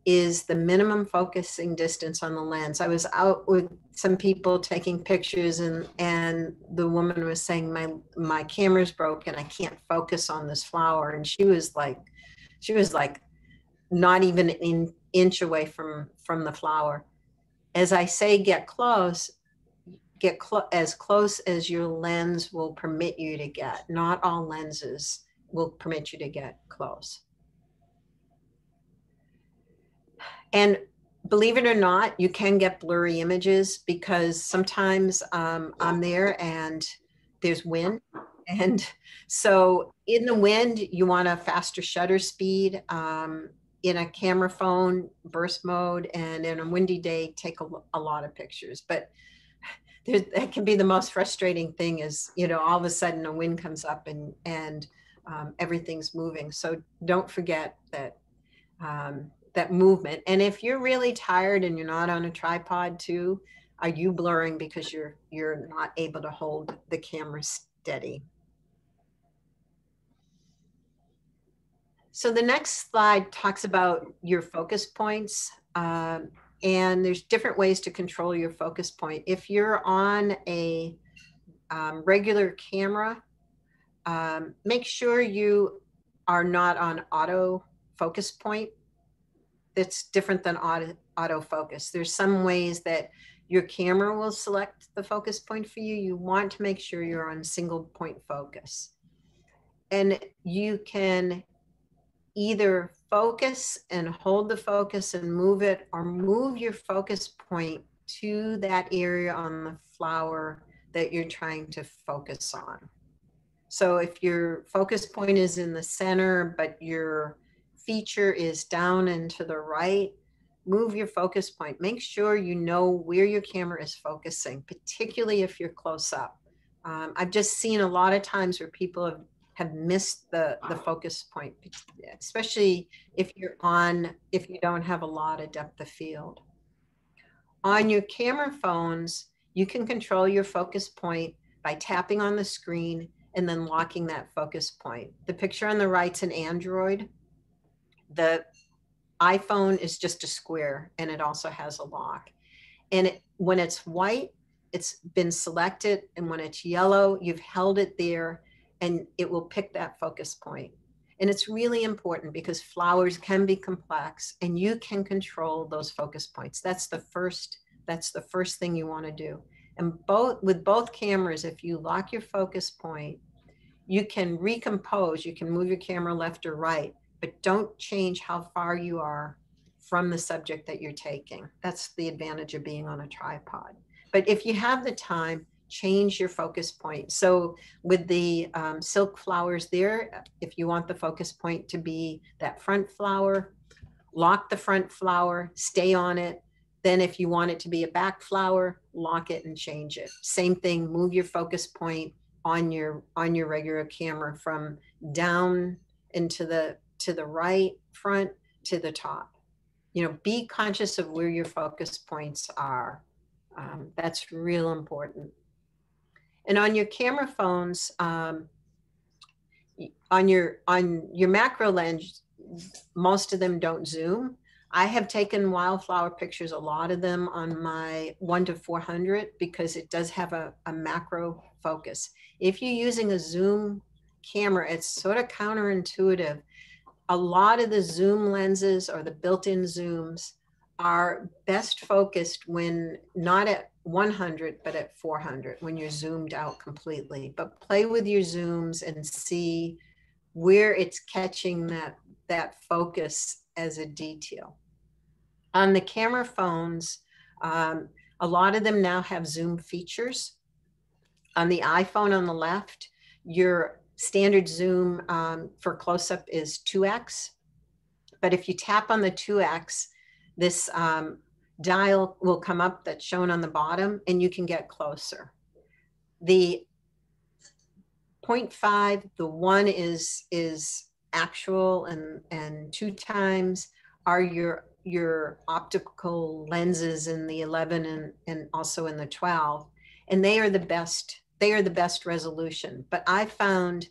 is the minimum focusing distance on the lens. I was out with some people taking pictures and and the woman was saying my my camera's broken. I can't focus on this flower and she was like she was like not even an inch away from from the flower. As I say get close, get clo- as close as your lens will permit you to get. Not all lenses will permit you to get close. And believe it or not, you can get blurry images because sometimes um, I'm there and there's wind. And so in the wind, you want a faster shutter speed. Um, in a camera phone, burst mode, and in a windy day, take a, a lot of pictures. But there, that can be the most frustrating thing is you know all of a sudden a wind comes up and and um, everything's moving. So don't forget that um, that movement. And if you're really tired and you're not on a tripod too are you blurring because you're you're not able to hold the camera steady? So the next slide talks about your focus points. Um, and there's different ways to control your focus point. If you're on a um, regular camera, um, make sure you are not on auto focus point. That's different than auto, auto focus. There's some ways that your camera will select the focus point for you. You want to make sure you're on single point focus. And you can either focus and hold the focus and move it or move your focus point to that area on the flower that you're trying to focus on. So if your focus point is in the center, but your feature is down and to the right, move your focus point. Make sure you know where your camera is focusing, particularly if you're close up. Um, I've just seen a lot of times where people have, have missed the, the focus point, especially if you're on, if you don't have a lot of depth of field. On your camera phones, you can control your focus point by tapping on the screen and then locking that focus point. The picture on the right's an Android. The iPhone is just a square and it also has a lock. And it, when it's white, it's been selected. And when it's yellow, you've held it there and it will pick that focus point. And it's really important because flowers can be complex and you can control those focus points. That's the first, that's the first thing you want to do. And both with both cameras, if you lock your focus point, you can recompose, you can move your camera left or right, but don't change how far you are from the subject that you're taking. That's the advantage of being on a tripod. But if you have the time, change your focus point. So with the um, silk flowers there, if you want the focus point to be that front flower, lock the front flower, stay on it. Then if you want it to be a back flower, lock it and change it. Same thing, move your focus point on your on your regular camera from down into the to the right front to the top. You know, be conscious of where your focus points are. Um, that's real important. And on your camera phones, um, on your on your macro lens, most of them don't zoom. I have taken wildflower pictures, a lot of them on my one to 400 because it does have a, a macro focus. If you're using a zoom camera, it's sort of counterintuitive. A lot of the zoom lenses or the built-in zooms are best focused when not at 100 but at 400 when you're zoomed out completely. But play with your zooms and see where it's catching that that focus as a detail. On the camera phones um, a lot of them now have zoom features. On the iphone on the left your standard zoom um, for close-up is 2x but if you tap on the 2x this um, dial will come up that's shown on the bottom and you can get closer. The 0.5, the one is is actual and and two times are your your optical lenses in the 11 and, and also in the 12 and they are the best they are the best resolution but i found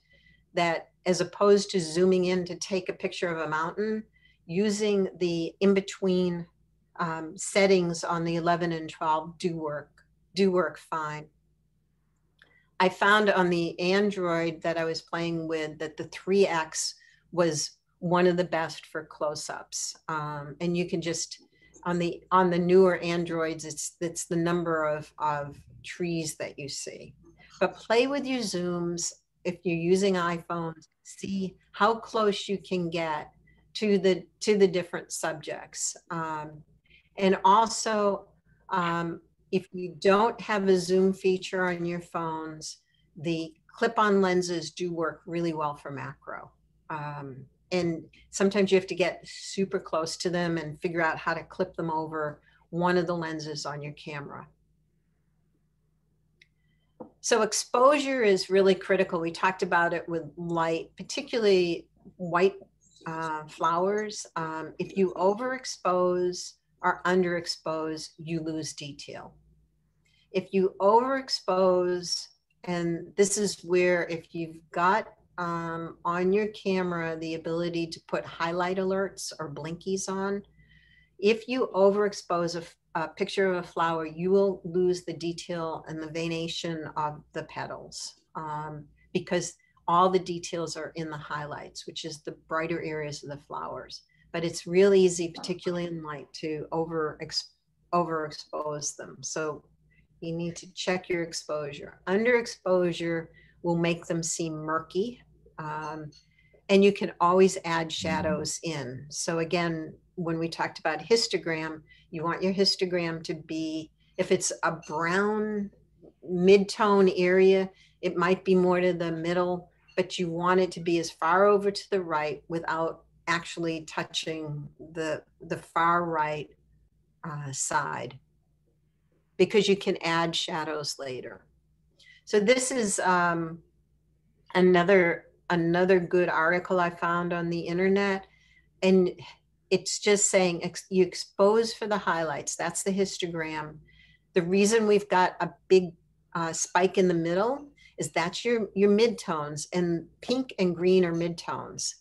that as opposed to zooming in to take a picture of a mountain using the in-between um, settings on the 11 and 12 do work, do work fine. I found on the Android that I was playing with that the 3X was one of the best for close-ups. Um, and you can just, on the on the newer Androids, it's it's the number of, of trees that you see. But play with your zooms if you're using iPhones, see how close you can get to the to the different subjects. Um, and also, um, if you don't have a zoom feature on your phones, the clip-on lenses do work really well for macro. Um, and sometimes you have to get super close to them and figure out how to clip them over one of the lenses on your camera. So exposure is really critical. We talked about it with light, particularly white uh, flowers. Um, if you overexpose or underexposed, you lose detail. If you overexpose, and this is where if you've got um, on your camera the ability to put highlight alerts or blinkies on, if you overexpose a, a picture of a flower, you will lose the detail and the venation of the petals um, because all the details are in the highlights, which is the brighter areas of the flowers. But it's real easy, particularly in light, to over overexpose them. So you need to check your exposure. Underexposure will make them seem murky. Um, and you can always add shadows in. So again, when we talked about histogram, you want your histogram to be, if it's a brown mid-tone area, it might be more to the middle but you want it to be as far over to the right without actually touching the the far right uh, side because you can add shadows later. So this is um, another another good article I found on the internet, and it's just saying ex- you expose for the highlights. That's the histogram. The reason we've got a big uh, spike in the middle is that's your your midtones, and pink and green are midtones.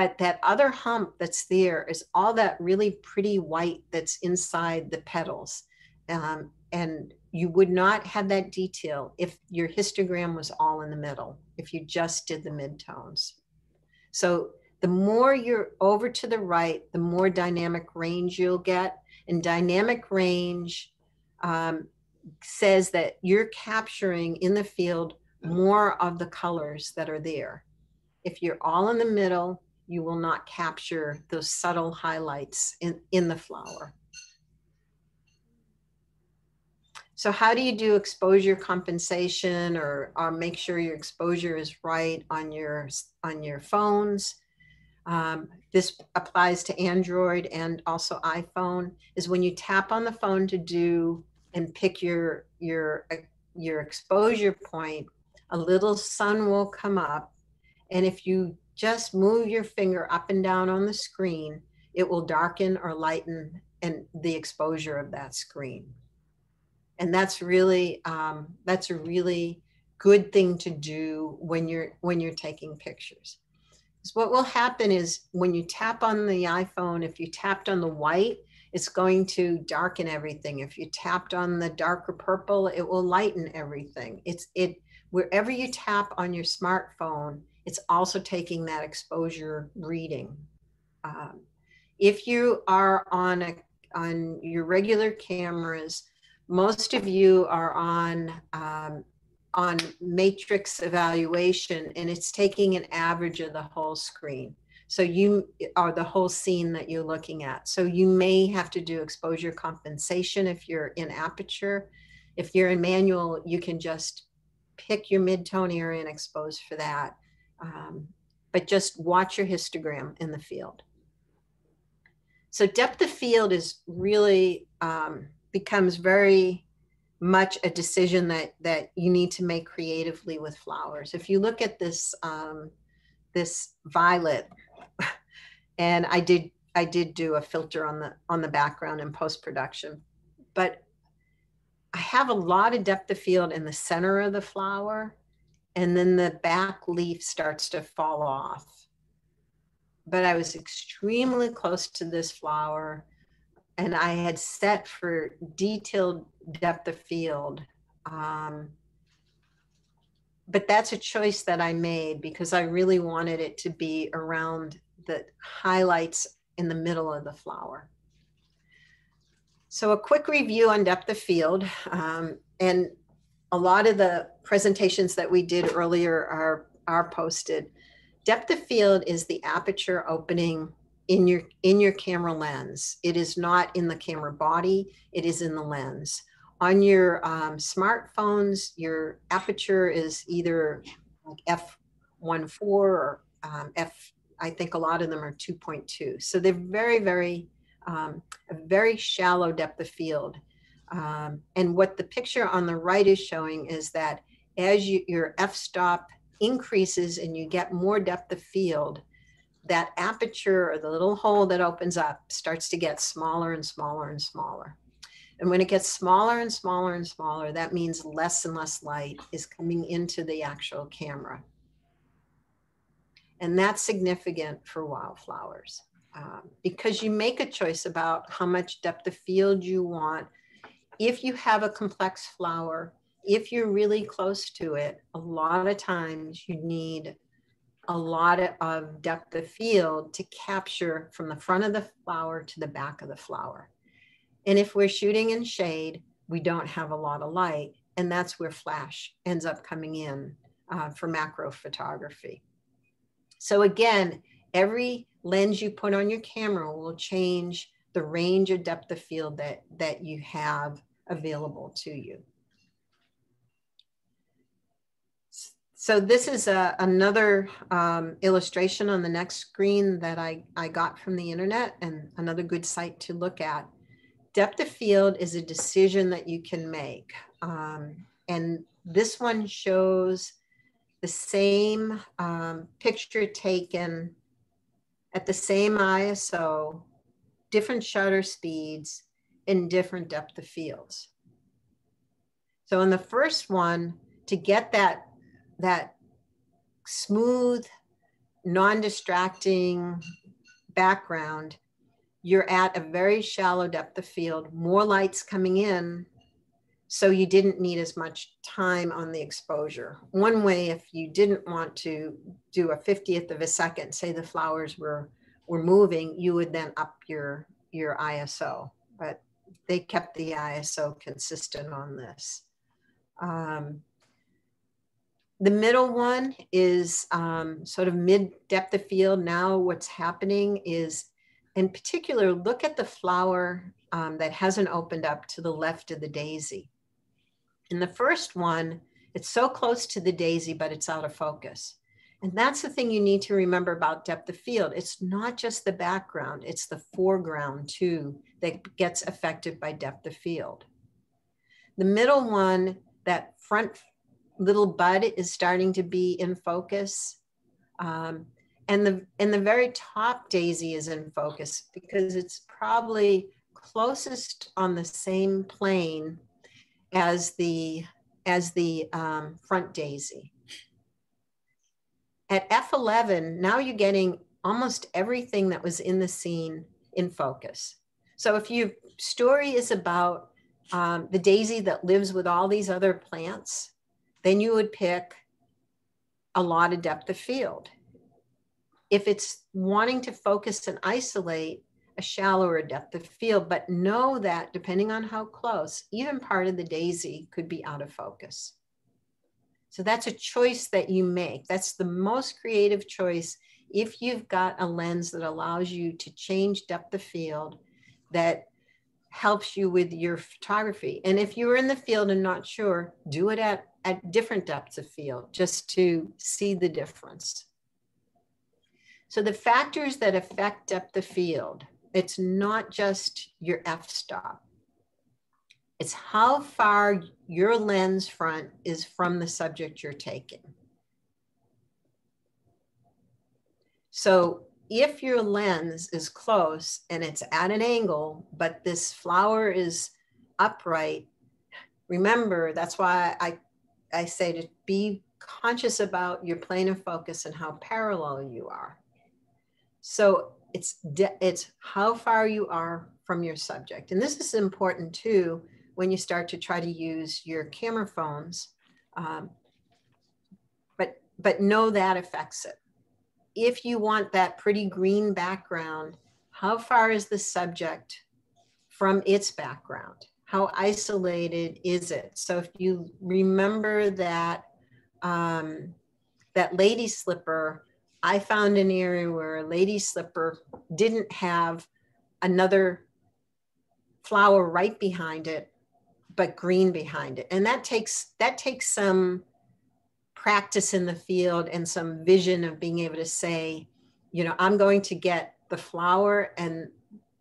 But that other hump that's there is all that really pretty white that's inside the petals. Um, and you would not have that detail if your histogram was all in the middle, if you just did the midtones. So the more you're over to the right, the more dynamic range you'll get. And dynamic range um, says that you're capturing in the field more of the colors that are there. If you're all in the middle, you will not capture those subtle highlights in, in the flower. So how do you do exposure compensation or, or make sure your exposure is right on your on your phones? Um, this applies to Android and also iPhone. Is when you tap on the phone to do and pick your your your exposure point, a little sun will come up, and if you just move your finger up and down on the screen, it will darken or lighten and the exposure of that screen. And that's really um, that's a really good thing to do when you're when you're taking pictures. So what will happen is when you tap on the iphone if you tapped on the white it's going to darken everything. If you tapped on the darker purple it will lighten everything. It's it wherever you tap on your smartphone it's also taking that exposure reading. Um, if you are on a on your regular cameras most of you are on um, on matrix evaluation and it's taking an average of the whole screen. So you are the whole scene that you're looking at. So you may have to do exposure compensation if you're in aperture. If you're in manual you can just pick your mid-tone area and expose for that um, but just watch your histogram in the field so depth of field is really um, becomes very much a decision that that you need to make creatively with flowers. If you look at this um, this violet, and I did I did do a filter on the on the background in post production, but I have a lot of depth of field in the center of the flower, and then the back leaf starts to fall off. But I was extremely close to this flower and I had set for detailed depth of field. Um, but that's a choice that I made because I really wanted it to be around the highlights in the middle of the flower. So a quick review on depth of field. Um, and a lot of the presentations that we did earlier are, are posted. Depth of field is the aperture opening in your in your camera lens. It is not in the camera body. It is in the lens. On your um, smartphones, your aperture is either like f1.4 or um, f. I think a lot of them are 2.2. So they're very very um, a very shallow depth of field. Um, and what the picture on the right is showing is that as you, your f-stop increases and you get more depth of field, that aperture or the little hole that opens up starts to get smaller and smaller and smaller. And when it gets smaller and smaller and smaller, that means less and less light is coming into the actual camera. And that's significant for wildflowers um, because you make a choice about how much depth of field you want. If you have a complex flower, if you're really close to it, a lot of times you need a lot of depth of field to capture from the front of the flower to the back of the flower. And if we're shooting in shade, we don't have a lot of light. And that's where flash ends up coming in uh, for macro photography. So again, every lens you put on your camera will change the range of depth of field that, that you have available to you. So this is a, another um, illustration on the next screen that I, I got from the internet and another good site to look at. depth of field is a decision that you can make. Um, and this one shows the same um, picture taken at the same ISO, different shutter speeds, in different depth of fields. So in the first one, to get that, that smooth, non-distracting background, you're at a very shallow depth of field, more lights coming in, so you didn't need as much time on the exposure. One way, if you didn't want to do a 50th of a second, say the flowers were, were moving, you would then up your, your ISO, but they kept the ISO consistent on this. Um, the middle one is um, sort of mid depth of field. Now what's happening is in particular, look at the flower um, that hasn't opened up to the left of the daisy. In the first one, it's so close to the daisy, but it's out of focus. And that's the thing you need to remember about depth of field. It's not just the background, it's the foreground too that gets affected by depth of field. The middle one, that front little bud is starting to be in focus. Um, and the and the very top daisy is in focus because it's probably closest on the same plane as the as the um, front daisy. At F11, now you're getting almost everything that was in the scene in focus. So if your story is about um, the daisy that lives with all these other plants, then you would pick a lot of depth of field. If it's wanting to focus and isolate, a shallower depth of field, but know that depending on how close, even part of the daisy could be out of focus. So that's a choice that you make. That's the most creative choice if you've got a lens that allows you to change depth of field that helps you with your photography. And if you're in the field and not sure, do it at, at different depths of field just to see the difference. So the factors that affect depth of field it's not just your f-stop. It's how far your lens front is from the subject you're taking. So if your lens is close and it's at an angle, but this flower is upright, remember that's why I, I say to be conscious about your plane of focus and how parallel you are. So it's it's how far you are from your subject and this is important too when you start to try to use your camera phones um, but but know that affects it if you want that pretty green background how far is the subject from its background how isolated is it so if you remember that um, that lady slipper I found an area where a lady slipper didn't have another flower right behind it, but green behind it. And that takes that takes some practice in the field and some vision of being able to say, you know, I'm going to get the flower and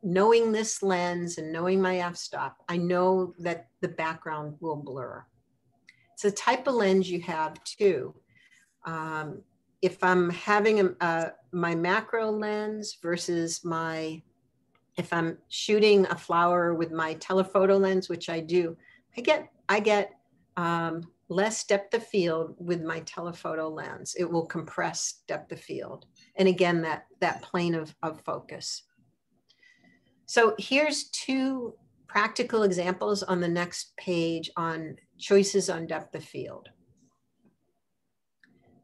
knowing this lens and knowing my f-stop, I know that the background will blur. It's a type of lens you have too. Um, if I'm having a, a, my macro lens versus my, if I'm shooting a flower with my telephoto lens, which I do, I get, I get um, less depth of field with my telephoto lens. It will compress depth of field. And again, that, that plane of, of focus. So here's two practical examples on the next page on choices on depth of field.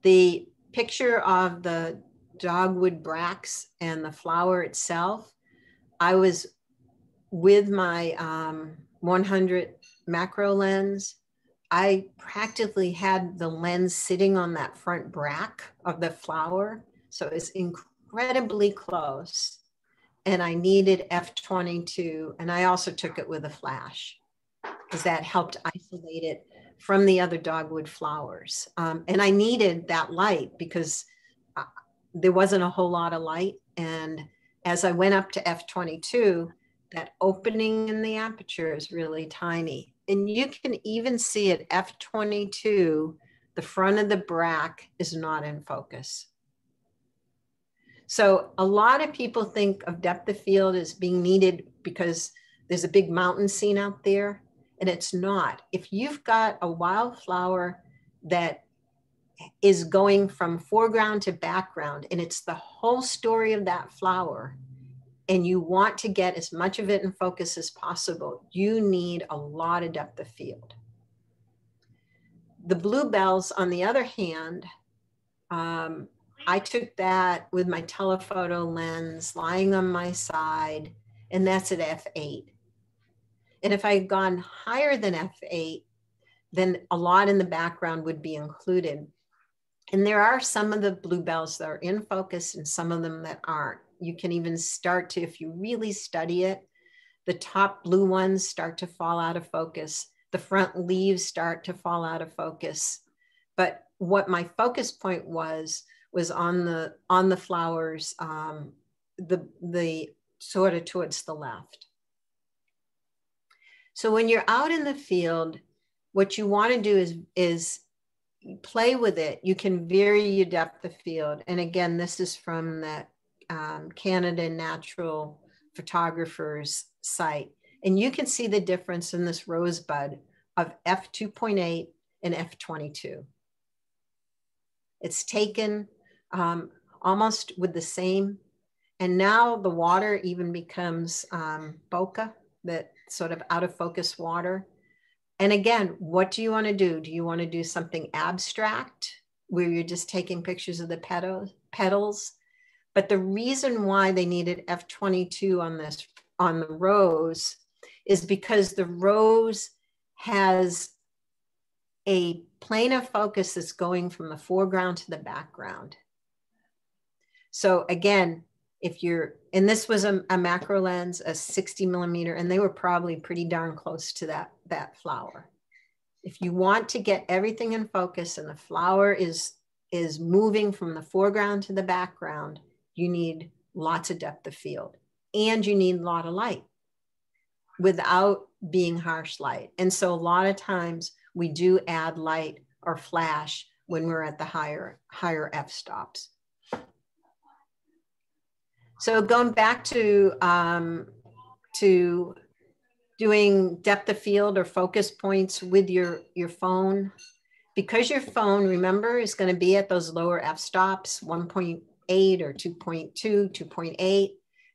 The picture of the dogwood bracts and the flower itself, I was with my um, 100 macro lens. I practically had the lens sitting on that front bract of the flower. So it's incredibly close. And I needed F22. And I also took it with a flash because that helped isolate it from the other dogwood flowers. Um, and I needed that light because uh, there wasn't a whole lot of light. And as I went up to F22, that opening in the aperture is really tiny. And you can even see at F22, the front of the bract is not in focus. So a lot of people think of depth of field as being needed because there's a big mountain scene out there, and it's not. If you've got a wildflower that is going from foreground to background, and it's the whole story of that flower, and you want to get as much of it in focus as possible, you need a lot of depth of field. The bluebells, on the other hand, um, I took that with my telephoto lens lying on my side, and that's at f8. And if I had gone higher than f8, then a lot in the background would be included. And there are some of the bluebells that are in focus and some of them that aren't. You can even start to, if you really study it, the top blue ones start to fall out of focus. The front leaves start to fall out of focus. But what my focus point was, was on the on the flowers, um, the the sort of towards the left. So when you're out in the field, what you want to do is is play with it. You can vary your depth of field. And again, this is from the um, Canada Natural Photographers site. And you can see the difference in this rosebud of F2.8 and F22. It's taken um, almost with the same. And now the water even becomes um, bokeh, that sort of out of focus water. And again, what do you want to do? Do you want to do something abstract where you're just taking pictures of the petals? petals? But the reason why they needed F22 on this on the rose is because the rose has a plane of focus that's going from the foreground to the background. So again, if you're, and this was a, a, macro lens, a 60 millimeter, and they were probably pretty darn close to that, that flower. If you want to get everything in focus and the flower is, is moving from the foreground to the background, you need lots of depth of field and you need a lot of light without being harsh light. And so a lot of times we do add light or flash when we're at the higher, higher f stops. So going back to um, to doing depth of field or focus points with your your phone, because your phone, remember, is going to be at those lower f stops, 1.8 or 2.2, 2.8.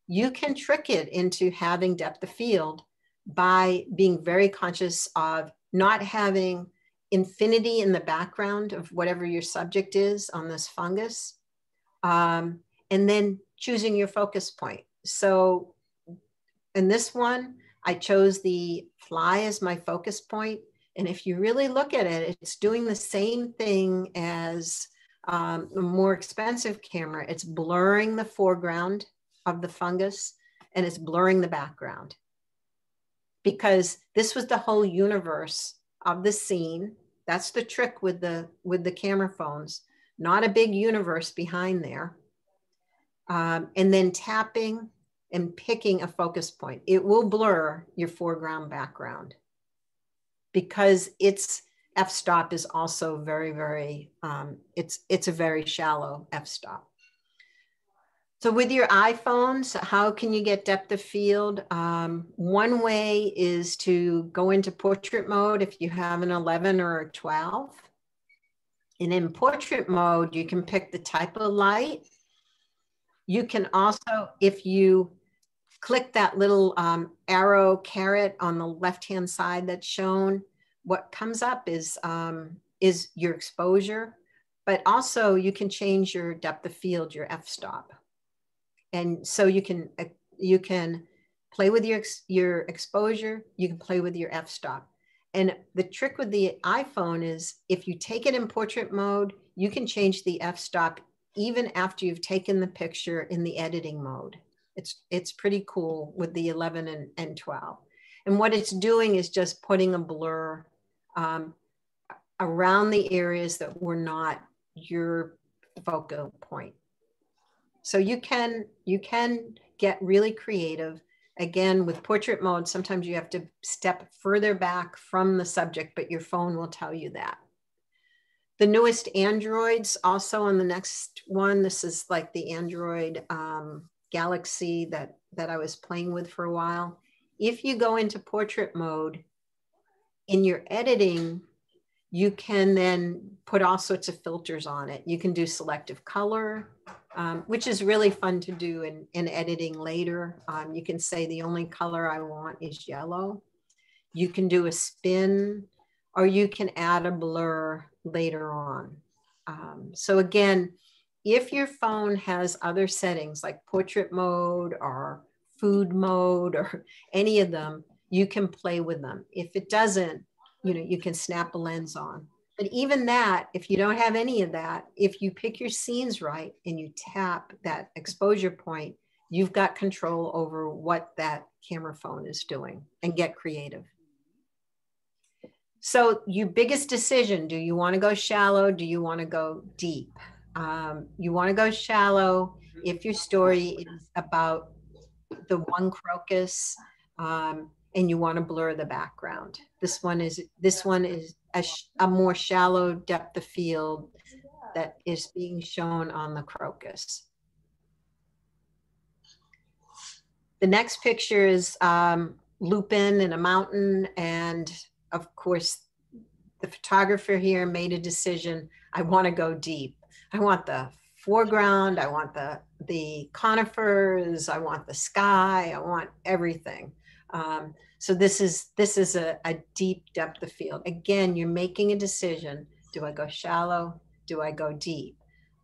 You can trick it into having depth of field by being very conscious of not having infinity in the background of whatever your subject is on this fungus. Um, and then choosing your focus point. So in this one, I chose the fly as my focus point. And if you really look at it, it's doing the same thing as um, a more expensive camera. It's blurring the foreground of the fungus and it's blurring the background because this was the whole universe of the scene. That's the trick with the with the camera phones. Not a big universe behind there um, and then tapping and picking a focus point. It will blur your foreground background because its f-stop is also very, very, um, it's, it's a very shallow f-stop. So with your iPhones, how can you get depth of field? Um, one way is to go into portrait mode if you have an 11 or a 12. And in portrait mode, you can pick the type of light you can also, if you click that little um, arrow caret on the left-hand side that's shown, what comes up is, um, is your exposure, but also you can change your depth of field, your f-stop. And so you can, uh, you can play with your, your exposure, you can play with your f-stop. And the trick with the iPhone is if you take it in portrait mode, you can change the f-stop even after you've taken the picture in the editing mode. It's, it's pretty cool with the 11 and, and 12. And what it's doing is just putting a blur um, around the areas that were not your focal point. So you can, you can get really creative Again, with portrait mode, sometimes you have to step further back from the subject, but your phone will tell you that. The newest Androids also on the next one, this is like the Android um, Galaxy that, that I was playing with for a while. If you go into portrait mode, in your editing, you can then put all sorts of filters on it. You can do selective color, um, which is really fun to do in, in editing later. Um, you can say the only color I want is yellow. You can do a spin or you can add a blur later on. Um, so again, if your phone has other settings like portrait mode or food mode or any of them, you can play with them. If it doesn't, you know, you can snap a lens on. But even that, if you don't have any of that, if you pick your scenes right and you tap that exposure point, you've got control over what that camera phone is doing and get creative. So your biggest decision, do you want to go shallow? Do you want to go deep? Um, you want to go shallow if your story is about the one crocus um, and you want to blur the background. This one is this one is a, a more shallow depth of field that is being shown on the crocus. The next picture is um, Lupin in a mountain and of course, the photographer here made a decision. I want to go deep. I want the foreground. I want the the conifers. I want the sky. I want everything. Um, so this is this is a, a deep depth of field. Again, you're making a decision. Do I go shallow? Do I go deep?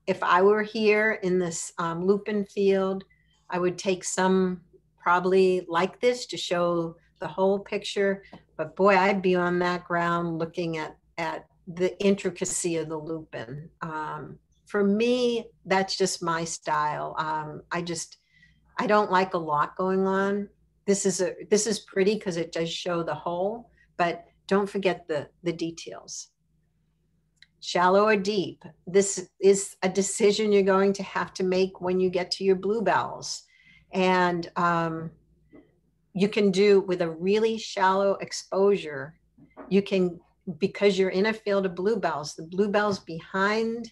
If I were here in this um, Lupin field, I would take some probably like this to show the whole picture. But boy, I'd be on that ground looking at at the intricacy of the lupin. Um, for me, that's just my style. Um, I just I don't like a lot going on. This is a this is pretty because it does show the whole, but don't forget the the details. Shallow or deep. This is a decision you're going to have to make when you get to your bluebells. And um, you can do with a really shallow exposure, you can, because you're in a field of bluebells, the bluebells behind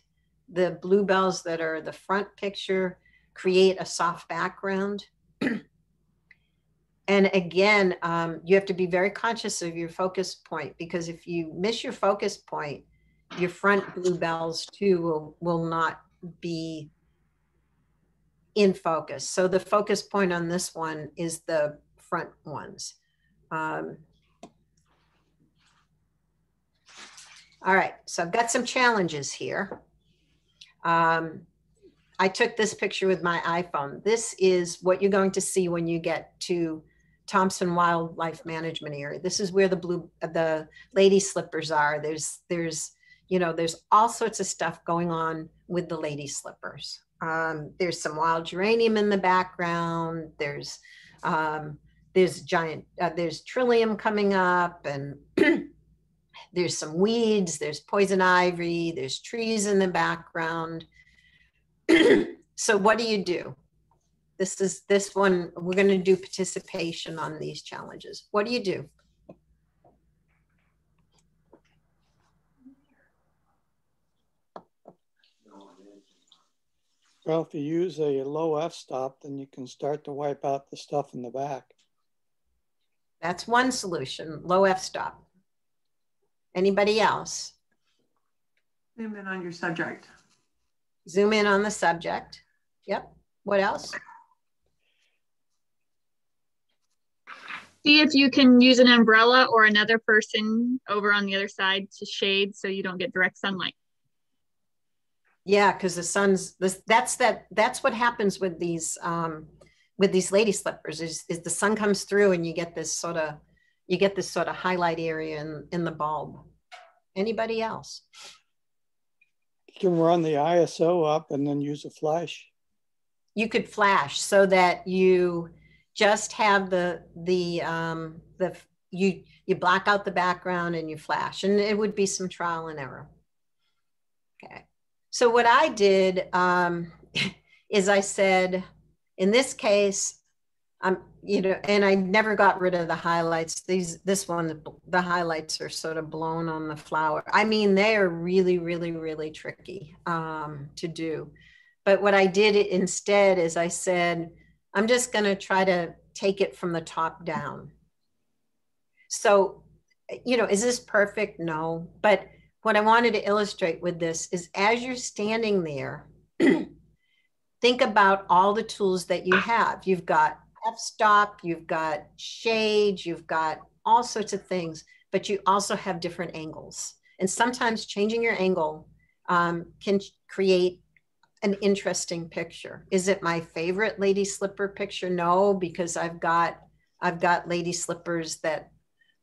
the bluebells that are the front picture create a soft background. and again, um, you have to be very conscious of your focus point because if you miss your focus point, your front bluebells too will, will not be in focus. So the focus point on this one is the front ones. Um, all right, so I've got some challenges here. Um, I took this picture with my iPhone. This is what you're going to see when you get to Thompson Wildlife Management Area. This is where the blue, the lady slippers are. There's, there's, you know, there's all sorts of stuff going on with the lady slippers. Um, there's some wild geranium in the background. There's um, there's giant uh, there's trillium coming up and there's some weeds there's poison ivy there's trees in the background so what do you do this is this one we're going to do participation on these challenges what do you do Well, if you use a low f-stop, then you can start to wipe out the stuff in the back. That's one solution, low f-stop. Anybody else? Zoom in on your subject. Zoom in on the subject. Yep. What else? See if you can use an umbrella or another person over on the other side to shade so you don't get direct sunlight. Yeah, because the sun's this that's that that's what happens with these um with these lady slippers is, is the sun comes through and you get this sort of you get this sort of highlight area in, in the bulb. Anybody else? You can run the ISO up and then use a flash. You could flash so that you just have the the um, the you you block out the background and you flash, and it would be some trial and error. Okay, so what I did um, is I said, in this case, um, you know, and I never got rid of the highlights. These, this one, the highlights are sort of blown on the flower. I mean, they are really, really, really tricky um, to do. But what I did instead is I said, I'm just going to try to take it from the top down. So, you know, is this perfect? No. But what I wanted to illustrate with this is as you're standing there, think about all the tools that you have. You've got f-stop, you've got shade, you've got all sorts of things, but you also have different angles. And sometimes changing your angle um, can create an interesting picture. Is it my favorite lady slipper picture? No, because I've got I've got lady slippers that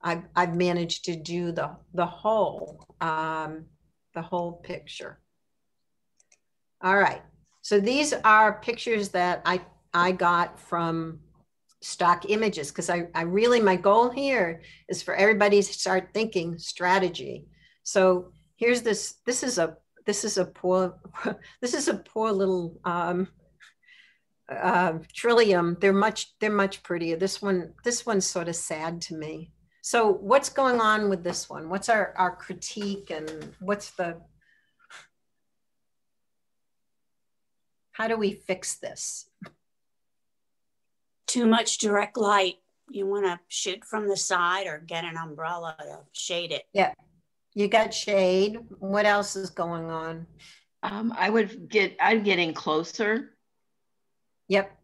I've, I've managed to do the the whole um, the whole picture. All right, so these are pictures that I I got from stock images because I, I really my goal here is for everybody to start thinking strategy. So here's this this is a this is a poor this is a poor little um, uh, trillium. They're much they're much prettier. This one this one's sort of sad to me. So what's going on with this one? What's our our critique and what's the how do we fix this too much direct light. You want to shoot from the side or get an umbrella to shade it. Yeah. You got shade. What else is going on? Um, I would get, I'm getting closer. Yep.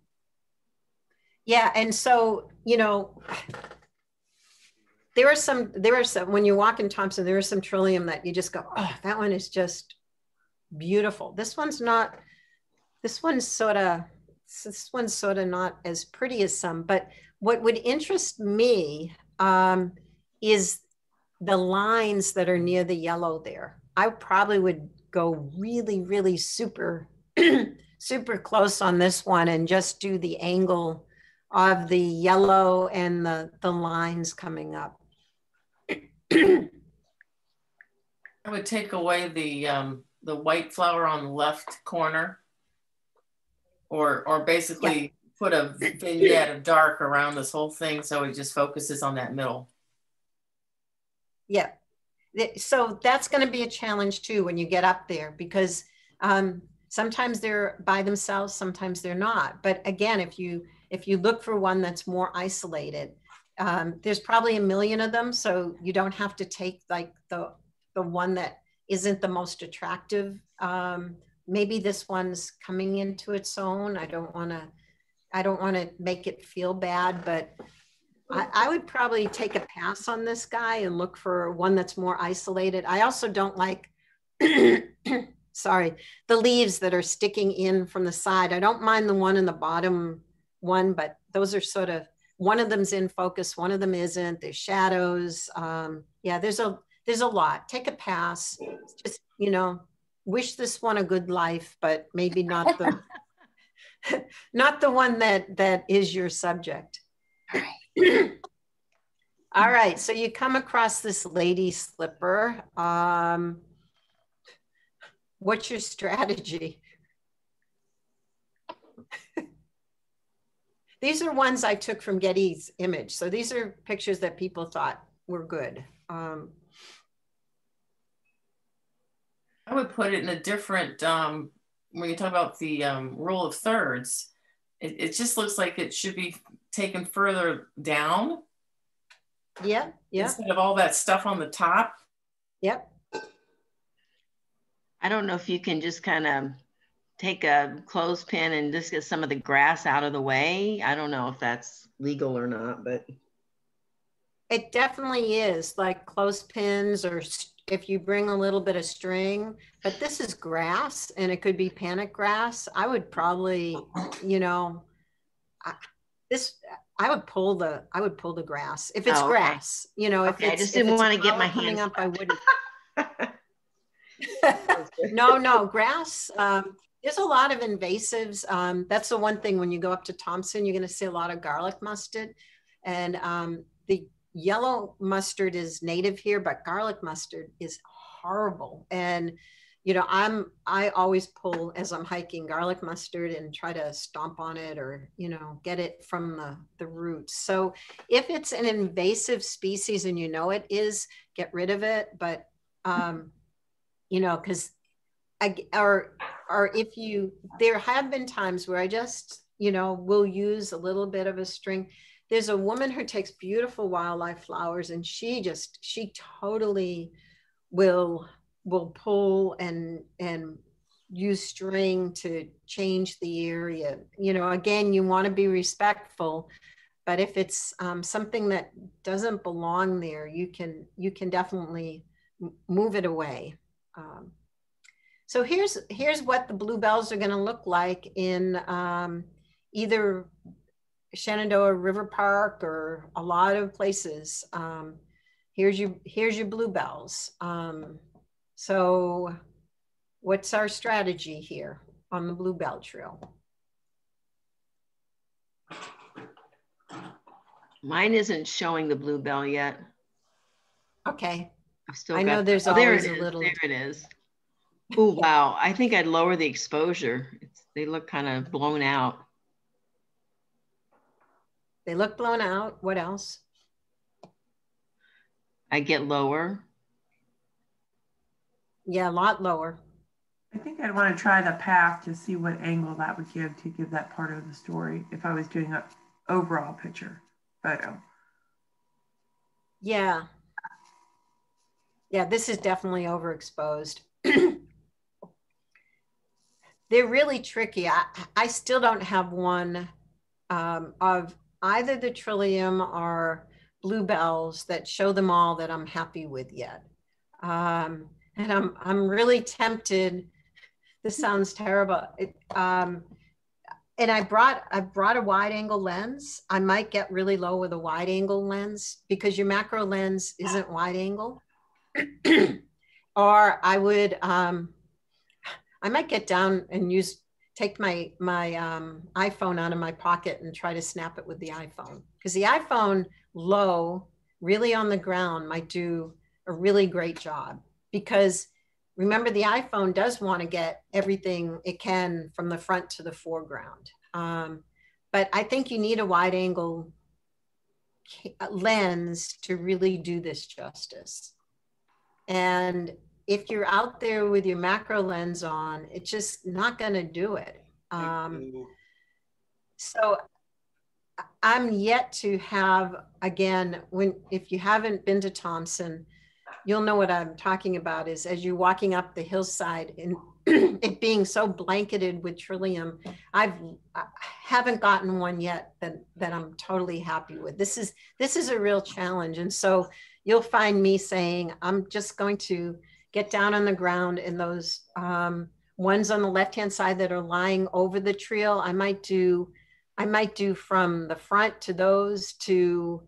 Yeah. And so, you know, there are some, there are some, when you walk in Thompson, there is some trillium that you just go, oh, that one is just beautiful. This one's not, this one's sort of, this one's sort of not as pretty as some, but what would interest me um, is the lines that are near the yellow there. I probably would go really, really super, super close on this one and just do the angle of the yellow and the, the lines coming up. I would take away the um, the white flower on the left corner or or basically yeah. put a vignette of dark around this whole thing so it just focuses on that middle. Yeah. So that's going to be a challenge too when you get up there because um, sometimes they're by themselves, sometimes they're not. But again, if you if you look for one that's more isolated, um, there's probably a million of them, so you don't have to take like the the one that isn't the most attractive um, maybe this one's coming into its own. I don't want to, I don't want to make it feel bad, but I, I, would probably take a pass on this guy and look for one that's more isolated. I also don't like, sorry, the leaves that are sticking in from the side. I don't mind the one in the bottom one, but those are sort of, one of them's in focus, one of them isn't. There's shadows. Um, yeah, there's a, there's a lot. Take a pass. Just, you know, wish this one a good life, but maybe not the not the one that that is your subject. All right. All right. So you come across this lady slipper. Um, what's your strategy? these are ones I took from Getty's image. So these are pictures that people thought were good. Um, I would put it in a different, um, when you talk about the um, rule of thirds, it, it just looks like it should be taken further down. Yeah, yeah. Instead of all that stuff on the top. Yep. I don't know if you can just kind of take a clothespin and just get some of the grass out of the way. I don't know if that's legal or not, but. It definitely is like clothespins or if you bring a little bit of string, but this is grass and it could be panic grass. I would probably, you know, I, this I would pull the I would pull the grass if it's oh, okay. grass. You know, if okay, I just didn't want to get my hands up, I wouldn't. no, no, grass. Um, there's a lot of invasives. Um, that's the one thing when you go up to Thompson, you're going to see a lot of garlic mustard, and um, the yellow mustard is native here, but garlic mustard is horrible. And you know, I'm I always pull as I'm hiking garlic mustard and try to stomp on it or you know get it from the the roots. So if it's an invasive species and you know it is, get rid of it. But um, you know, because I or or if you there have been times where I just you know will use a little bit of a string. There's a woman who takes beautiful wildlife flowers and she just she totally will will pull and and use string to change the area. You know, again, you want to be respectful, but if it's um, something that doesn't belong there, you can you can definitely move it away. Um, so here's here's what the bluebells are going to look like in um, either Shenandoah River Park or a lot of places. Um, here's your here's your bluebells. Um, so what's our strategy here on the Bluebell Trail? Mine isn't showing the bluebell yet. Okay. I've still I know there's oh, there always a little- There it is. Oh, wow. I think I'd lower the exposure. It's, they look kind of blown out. They look blown out. What else? I get lower. Yeah, a lot lower. I think I'd want to try the path to see what angle that would give to give that part of the story if I was doing a overall picture photo. Yeah. Yeah, this is definitely overexposed. They're really tricky. I, I still don't have one um, of either the Trillium or Bluebells that show them all that I'm happy with yet. Um, and I'm, I'm really tempted. This sounds terrible. It, um, and I brought I brought a wide angle lens. I might get really low with a wide angle lens because your macro lens isn't wide angle. or I would um, I might get down and use take my my um, iPhone out of my pocket and try to snap it with the iPhone. Because the iPhone low really on the ground might do a really great job. Because remember the iphone does want to get everything it can from the front to the foreground. Um, but i think you need a wide angle lens to really do this justice. And if you're out there with your macro lens on it's just not going to do it. Um, so i'm yet to have again when if you haven't been to thompson you'll know what I'm talking about is as you're walking up the hillside and it being so blanketed with trillium, I've I haven't gotten one yet that that I'm totally happy with. This is this is a real challenge, and so you'll find me saying I'm just going to get down on the ground in those um, ones on the left hand side that are lying over the trail. I might do I might do from the front to those to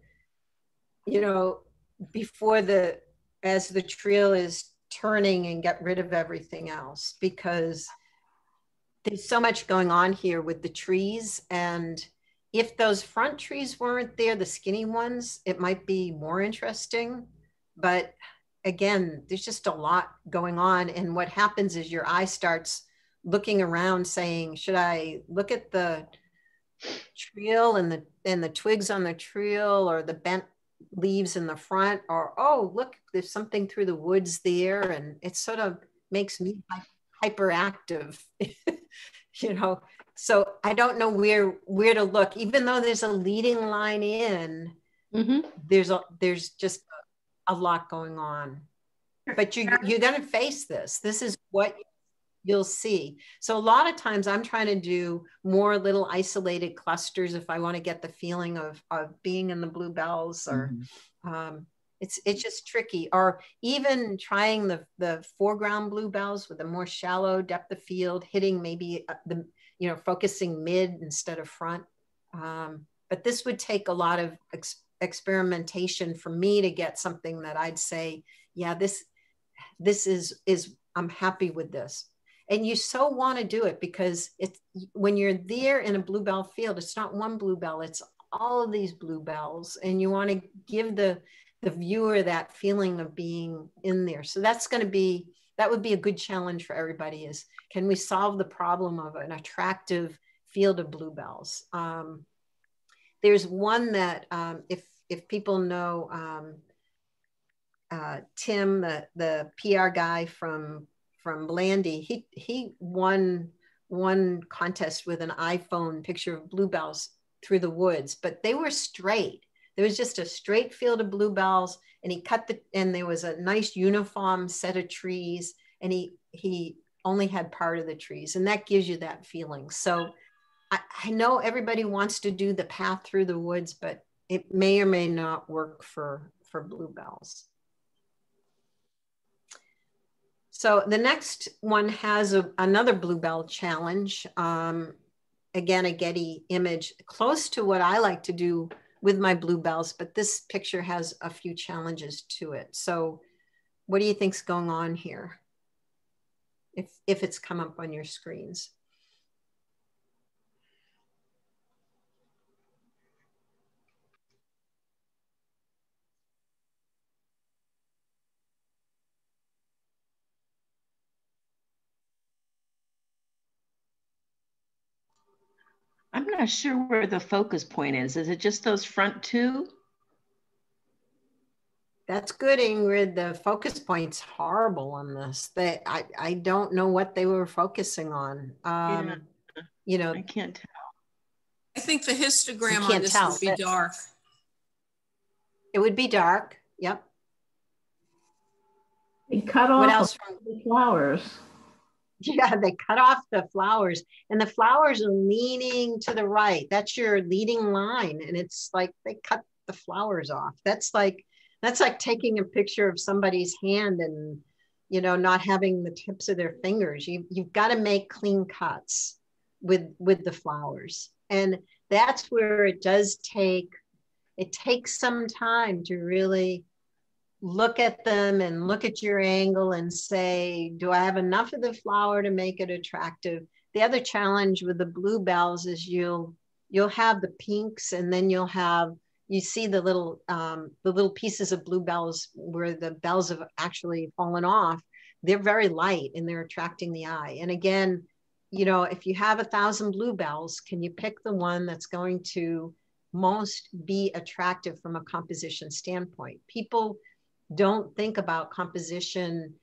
you know before the as the trail is turning and get rid of everything else because there's so much going on here with the trees and if those front trees weren't there the skinny ones it might be more interesting but again there's just a lot going on. And what happens is your eye starts looking around saying should i look at the trail and the and the twigs on the trail or the bent leaves in the front? Or oh look there's something through the woods there. And it sort of makes me hyperactive you know? So i don't know where where to look. Even though there's a leading line in Mm-hmm. there's a there's just a, lot going on. But you you're going to face this. This is what you'll see. So a lot of times i'm trying to do more little isolated clusters if i want to get the feeling of of being in the bluebells or Mm-hmm. um, it's it's just tricky. Or even trying the the foreground bluebells with a more shallow depth of field hitting maybe uh, the you know focusing mid instead of front. Um, but this would take a lot of ex- experimentation for me to get something that i'd say yeah this this is is i'm happy with this and you so want to do it because it's when you're there in a bluebell field it's not one bluebell it's all of these bluebells and you want to give the the viewer that feeling of being in there so that's going to be that would be a good challenge for everybody is can we solve the problem of an attractive field of bluebells? Um, there's one that um, if, if people know um, uh, Tim, the, the PR guy from, from Blandy, he, he won one contest with an iPhone picture of bluebells through the woods, but they were straight. There was just a straight field of bluebells, and he cut the and there was a nice uniform set of trees, and he he only had part of the trees, and that gives you that feeling. So I, I know everybody wants to do the path through the woods, but it may or may not work for for bluebells. So the next one has a, another bluebell challenge. Um, again, a Getty image close to what I like to do with my bluebells, but this picture has a few challenges to it. So what do you think's going on here? If, if it's come up on your screens. I'm not sure where the focus point is. Is it just those front two? That's good, Ingrid. The focus point's horrible on this. They, I, I don't know what they were focusing on. Um, Yeah. You know, I can't tell. I think the histogram on this tell, would be dark. it would be dark. Yep. They cut What off else? from- the flowers. Yeah, they cut off the flowers, and the flowers are leaning to the right. That's your leading line, and it's like they cut the flowers off. That's like that's like taking a picture of somebody's hand and you know not having the tips of their fingers. You you've got to make clean cuts with with the flowers, and that's where it does take it takes some time to really look at them and look at your angle and say, do I have enough of the flower to make it attractive? The other challenge with the bluebells is you'll you'll have the pinks and then you'll have you see the little um, the little pieces of bluebells where the bells have actually fallen off. They're very light and they're attracting the eye. And again, you know, if you have a thousand bluebells, can you pick the one that's going to most be attractive from a composition standpoint? People don't think about composition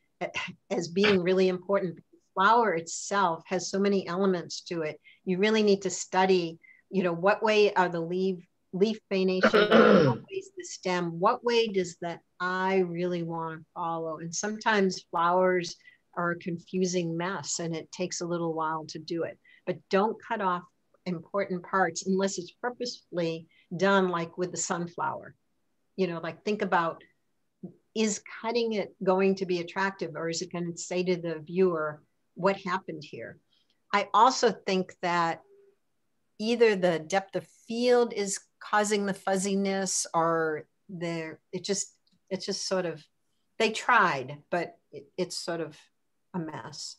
as being really important. Flower itself has so many elements to it. You really need to study, you know, what way are the leaf leaf venation, what way is the stem, what way does the eye really want to follow? And sometimes flowers are a confusing mess and it takes a little while to do it. But don't cut off important parts unless it's purposefully done like with the sunflower. You know, like think about is cutting it going to be attractive or is it going to say to the viewer what happened here? I also think that either the depth of field is causing the fuzziness or there it just it's just sort of they tried but it, it's sort of a mess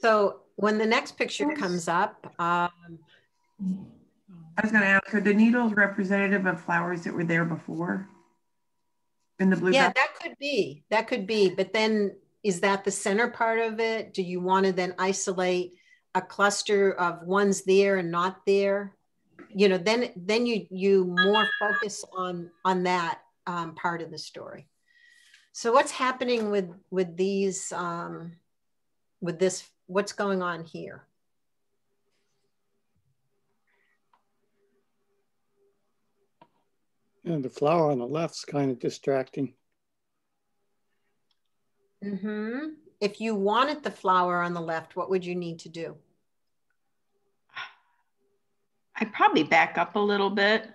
so when the next picture comes up um, I was going to ask, are the needles representative of flowers that were there before? In the blue yeah that could be that could be but then is that the center part of it? Do you want to then isolate a cluster of ones there and not there? You know then then you you more focus on on that um, part of the story. So what's happening with with these um, with this what's going on here And the flower on the left's kind of distracting. hmm if you wanted the flower on the left what would you need to do I'd probably back up a little bit.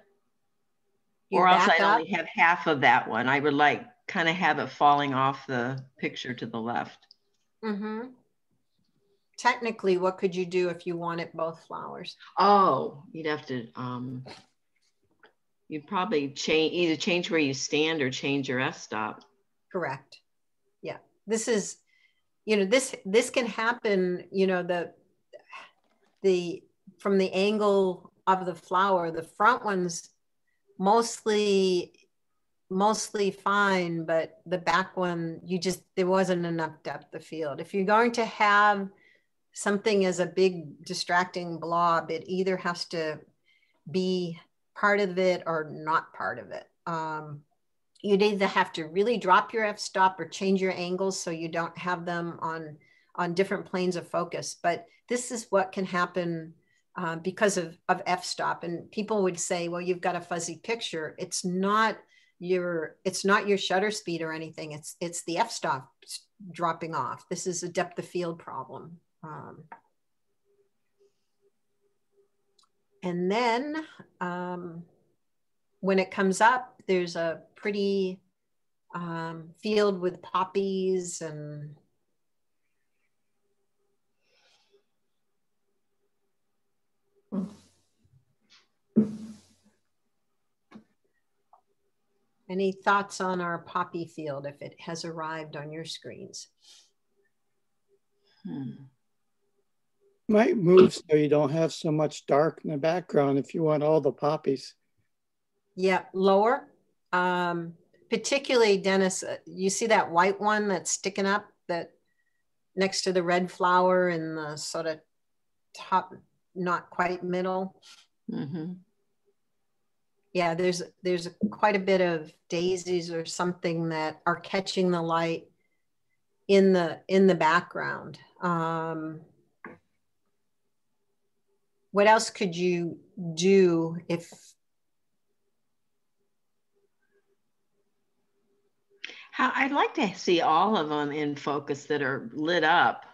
You or else I'd up? only have half of that one. I would like kind of have it falling off the picture to the left. hmm technically what could you do if you wanted both flowers Oh, you'd have to, um, you'd probably change, either change where you stand or change your f-stop. Correct. Yeah. This is, you know, this this can happen, you know, the the from the angle of the flower, the front ones mostly mostly fine, but the back one, you just, there wasn't enough depth of field. If you're going to have something as a big distracting blob, it either has to be part of it or not part of it. Um, you'd either have to really drop your f-stop or change your angles so you don't have them on on different planes of focus. But this is what can happen uh, because of, of f-stop. And people would say, well, you've got a fuzzy picture. It's not your it's not your shutter speed or anything. It's it's the f-stop dropping off. This is a depth of field problem. Um, and then um, when it comes up, there's a pretty um, field with poppies and Any thoughts on our poppy field if it has arrived on your screens? Hmm. Might move so you don't have so much dark in the background if you want all the poppies. Yeah, lower. Um, particularly, Dennis, uh, you see that white one that's sticking up that next to the red flower in the sort of top, not quite middle. Mm-hmm. Yeah, there's there's quite a bit of daisies or something that are catching the light in the in the background. Um, what else could you do if I'd like to see all of them in focus that are lit up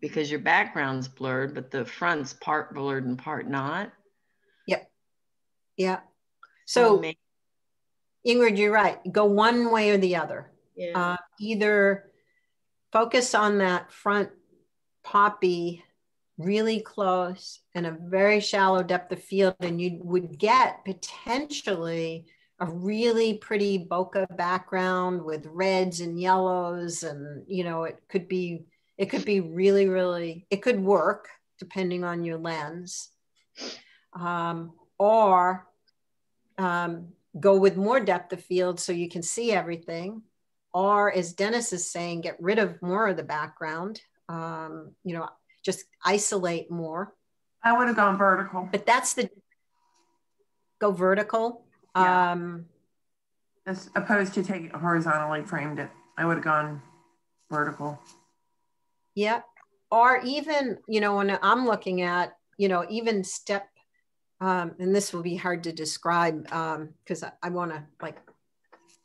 because your background's blurred, but the front's part blurred and part not. Yep. Yeah. So, so Ingrid, you're right. Go one way or the other. Yeah. Uh, either focus on that front poppy really close and a very shallow depth of field, and you would get potentially a really pretty bokeh background with reds and yellows and you know it could be it could be really really it could work depending on your lens. Um, or um, go with more depth of field so you can see everything. Or as dennis is saying get rid of more of the background. Um, you know just isolate more i would have gone vertical but that's the go vertical yeah. Um, As opposed to take it horizontally framed it, I would have gone vertical. Yeah. Or even, you know, when I'm looking at, you know, even step, um, and this will be hard to describe because um, I, I want to like,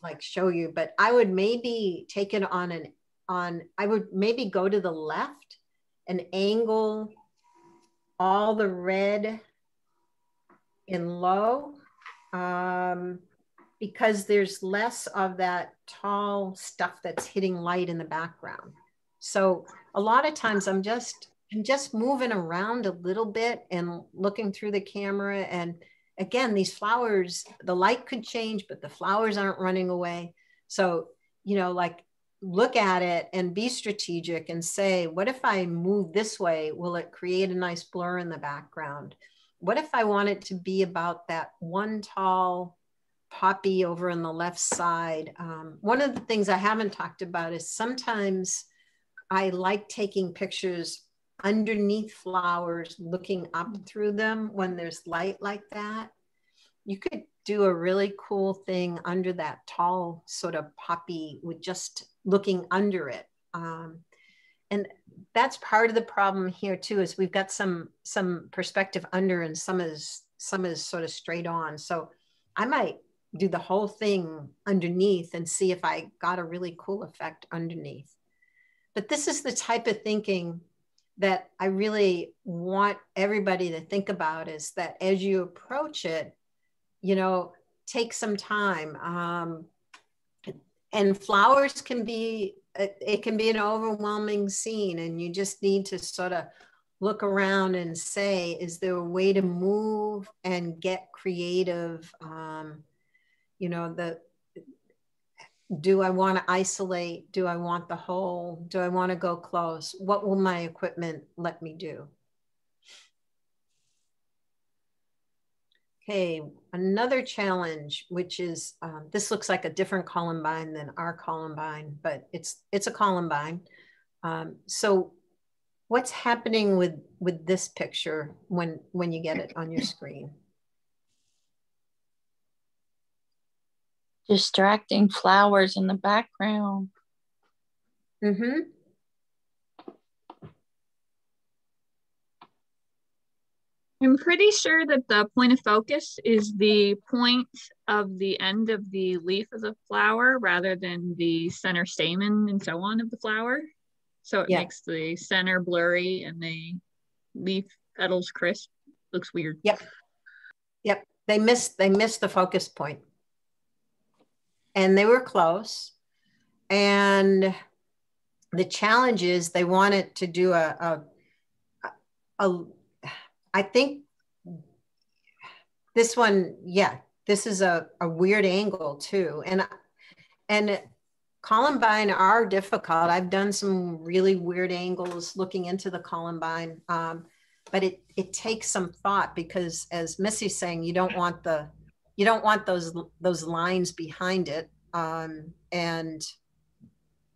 like show you, but I would maybe take it on an, on, I would maybe go to the left and angle all the red in low um, because there's less of that tall stuff that's hitting light in the background. So a lot of times I'm just I'm just moving around a little bit and looking through the camera. And again, these flowers, the light could change, but the flowers aren't running away. So, you know, like look at it and be strategic and say, what if I move this way? Will it create a nice blur in the background? what if I want it to be about that one tall poppy over on the left side? Um, one of the things I haven't talked about is sometimes I like taking pictures underneath flowers, looking up through them when there's light like that. You could do a really cool thing under that tall sort of poppy with just looking under it. Um, and that's part of the problem here too is we've got some some perspective under and some is some is sort of straight on. So i might do the whole thing underneath and see if i got a really cool effect underneath. But this is the type of thinking that i really want everybody to think about is that as you approach it you know take some time. Um, and flowers can be it, it can be an overwhelming scene and you just need to sort of look around and say is there a way to move and get creative? Um, you know the do i want to isolate? Do i want the whole? Do i want to go close? What will my equipment let me do Okay, another challenge, which is, um, this looks like a different Columbine than our Columbine, but it's, it's a Columbine. Um, so what's happening with, with this picture when, when you get it on your screen? Distracting flowers in the background. Mm-hmm. I'm pretty sure that the point of focus is the point of the end of the leaf of the flower rather than the center stamen and so on of the flower. So it Yeah. makes the center blurry and the leaf petals crisp. Looks weird. Yep. Yep. They missed they missed the focus point. And they were close. And the challenge is they wanted to do a a, a I think this one, yeah, this is a, a weird angle too. And and Columbine are difficult. I've done some really weird angles looking into the Columbine. Um, but it it takes some thought because as Missy's saying, you don't want the you don't want those those lines behind it. Um, and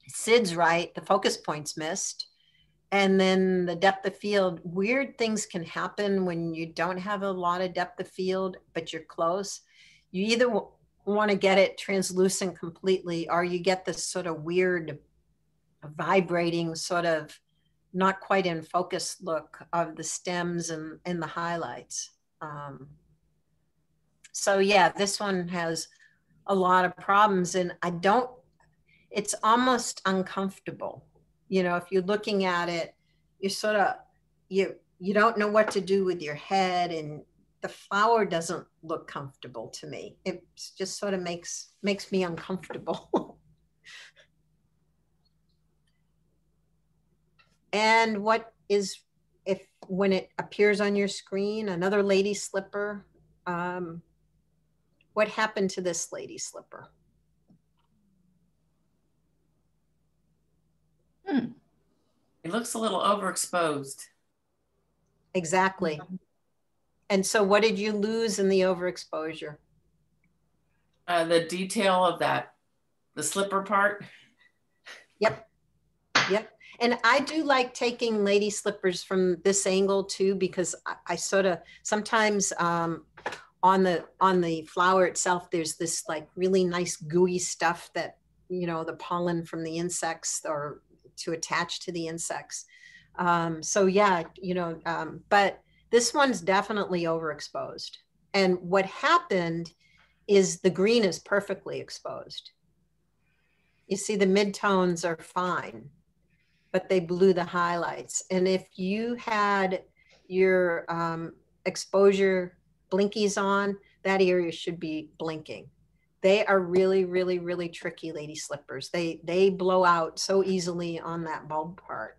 Sid's right, the focus point's missed. And then the depth of field, weird things can happen when you don't have a lot of depth of field, but you're close. You either want to get it translucent completely or you get this sort of weird vibrating sort of not quite in focus look of the stems and, and the highlights. Um, so yeah, this one has a lot of problems and I don't, it's almost uncomfortable. You know, if you're looking at it, you sort of, you, you don't know what to do with your head and the flower doesn't look comfortable to me. It just sort of makes, makes me uncomfortable. And what is, if, when it appears on your screen, another lady slipper, um, what happened to this lady slipper? It looks a little overexposed. Exactly. And so what did you lose in the overexposure? Uh, the detail of that, the slipper part. Yep. Yep. And I do like taking lady slippers from this angle too, because I, I sort of sometimes um, on the on the flower itself, there's this like really nice gooey stuff that you know the pollen from the insects or to attach to the insects. Um, so yeah, you know, um, but this one's definitely overexposed. And what happened is the green is perfectly exposed. You see the midtones are fine, but they blew the highlights. And if you had your um, exposure blinkies on, that area should be blinking. They are really, really, really tricky lady slippers. They, they blow out so easily on that bulb part.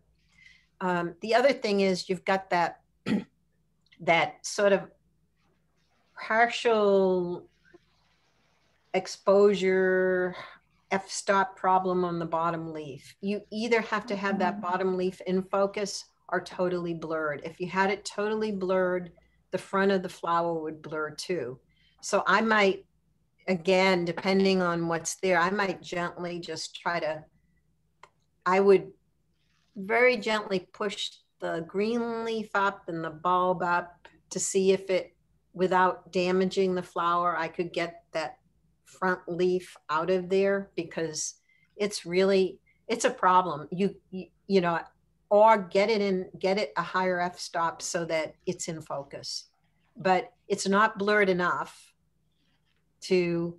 Um, the other thing is you've got that, that sort of partial exposure f-stop problem on the bottom leaf. You either have to have that bottom leaf in focus or totally blurred. If you had it totally blurred, the front of the flower would blur too. So I might, again, depending on what's there, I might gently just try to, I would very gently push the green leaf up and the bulb up to see if it, without damaging the flower, I could get that front leaf out of there because it's really it's a problem. You you, you know or get it in get it a higher f stop so that it's in focus. But it's not blurred enough to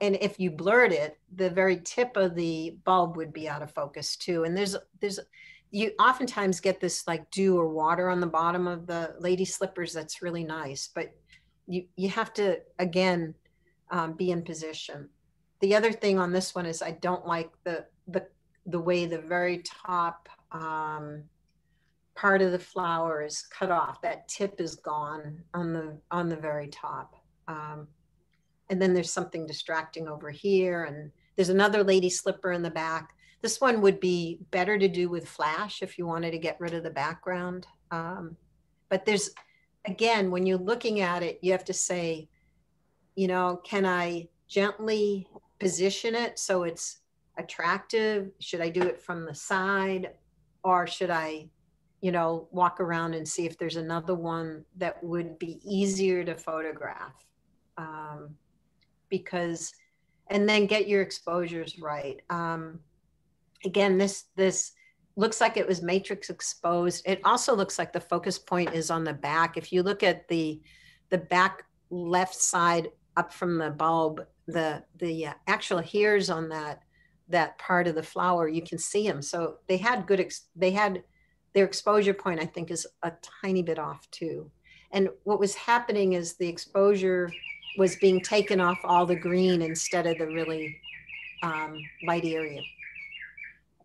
and if you blurred it the very tip of the bulb would be out of focus too and there's there's you oftentimes get this like dew or water on the bottom of the lady slippers that's really nice but you you have to again um, be in position. The other thing on this one is I don't like the the the way the very top um, part of the flower is cut off. That tip is gone on the on the very top. Um, and then there's something distracting over here, and there's another lady slipper in the back. This one would be better to do with flash if you wanted to get rid of the background. Um, but there's again, when you're looking at it, you have to say, you know, can I gently position it so it's attractive? Should I do it from the side? Or should I, you know, walk around and see if there's another one that would be easier to photograph? Um, because, and then get your exposures right. Um, again, this, this, looks like it was matrix exposed. It also looks like the focus point is on the back. If you look at the the back left side up from the bulb, the the uh, actual hairs on that that part of the flower, you can see them. So they had good. Ex- they had their exposure point. I think is a tiny bit off too. And what was happening is the exposure was being taken off all the green instead of the really um, light area.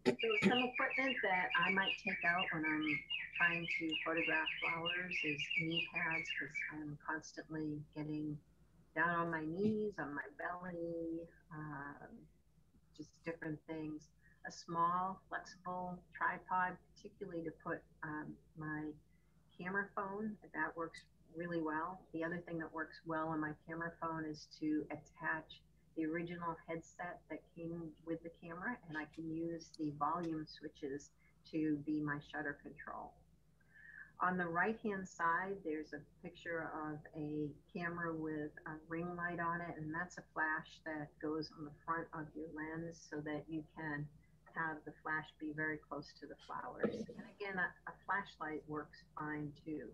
So some equipment that I might take out when I'm trying to photograph flowers is knee pads because I'm constantly getting down on my knees, on my belly, um, just different things. A small, flexible tripod, particularly to put um, my camera phone. That works really well. The other thing that works well on my camera phone is to attach the original headset that came with the camera and I can use the volume switches to be my shutter control. On the right hand side, there's a picture of a camera with a ring light on it, and that's a flash that goes on the front of your lens so that you can have the flash be very close to the flowers. And again, a, a flashlight works fine too.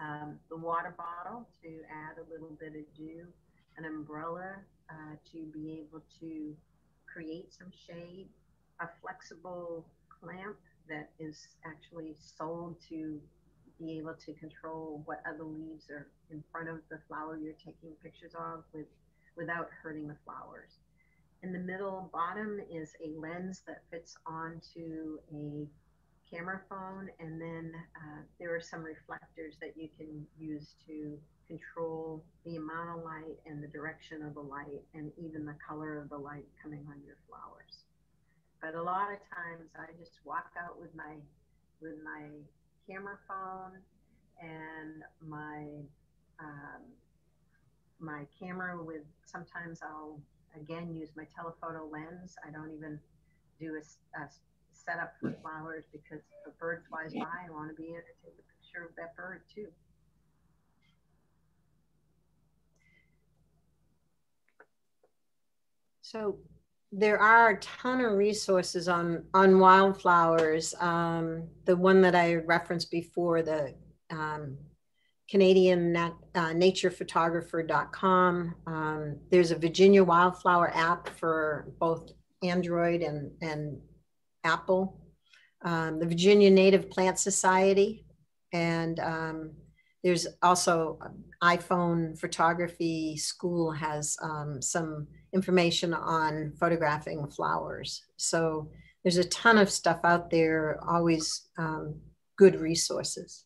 Um, the water bottle to add a little bit of dew, an umbrella uh, to be able to create some shade, a flexible clamp that is actually sold to be able to control what other leaves are in front of the flower you're taking pictures of with without hurting the flowers. In the middle bottom is a lens that fits onto a camera phone and then uh, there are some reflectors that you can use to control the amount of light and the direction of the light and even the color of the light coming on your flowers. But a lot of times I just walk out with my with my camera phone and my um, my camera with sometimes I'll again use my telephoto lens. I don't even do a, a setup for flowers because if a bird flies by, I want to be able to take a picture of that bird too. So there are a ton of resources on on wildflowers. Um, the one that I referenced before, the um, Canadian nat, uh, naturephotographer.com. Um, there's a Virginia wildflower app for both Android and, and Apple. Um, the Virginia Native Plant Society. And um, there's also iPhone photography school has um, some information on photographing flowers. So there's a ton of stuff out there, always um, good resources.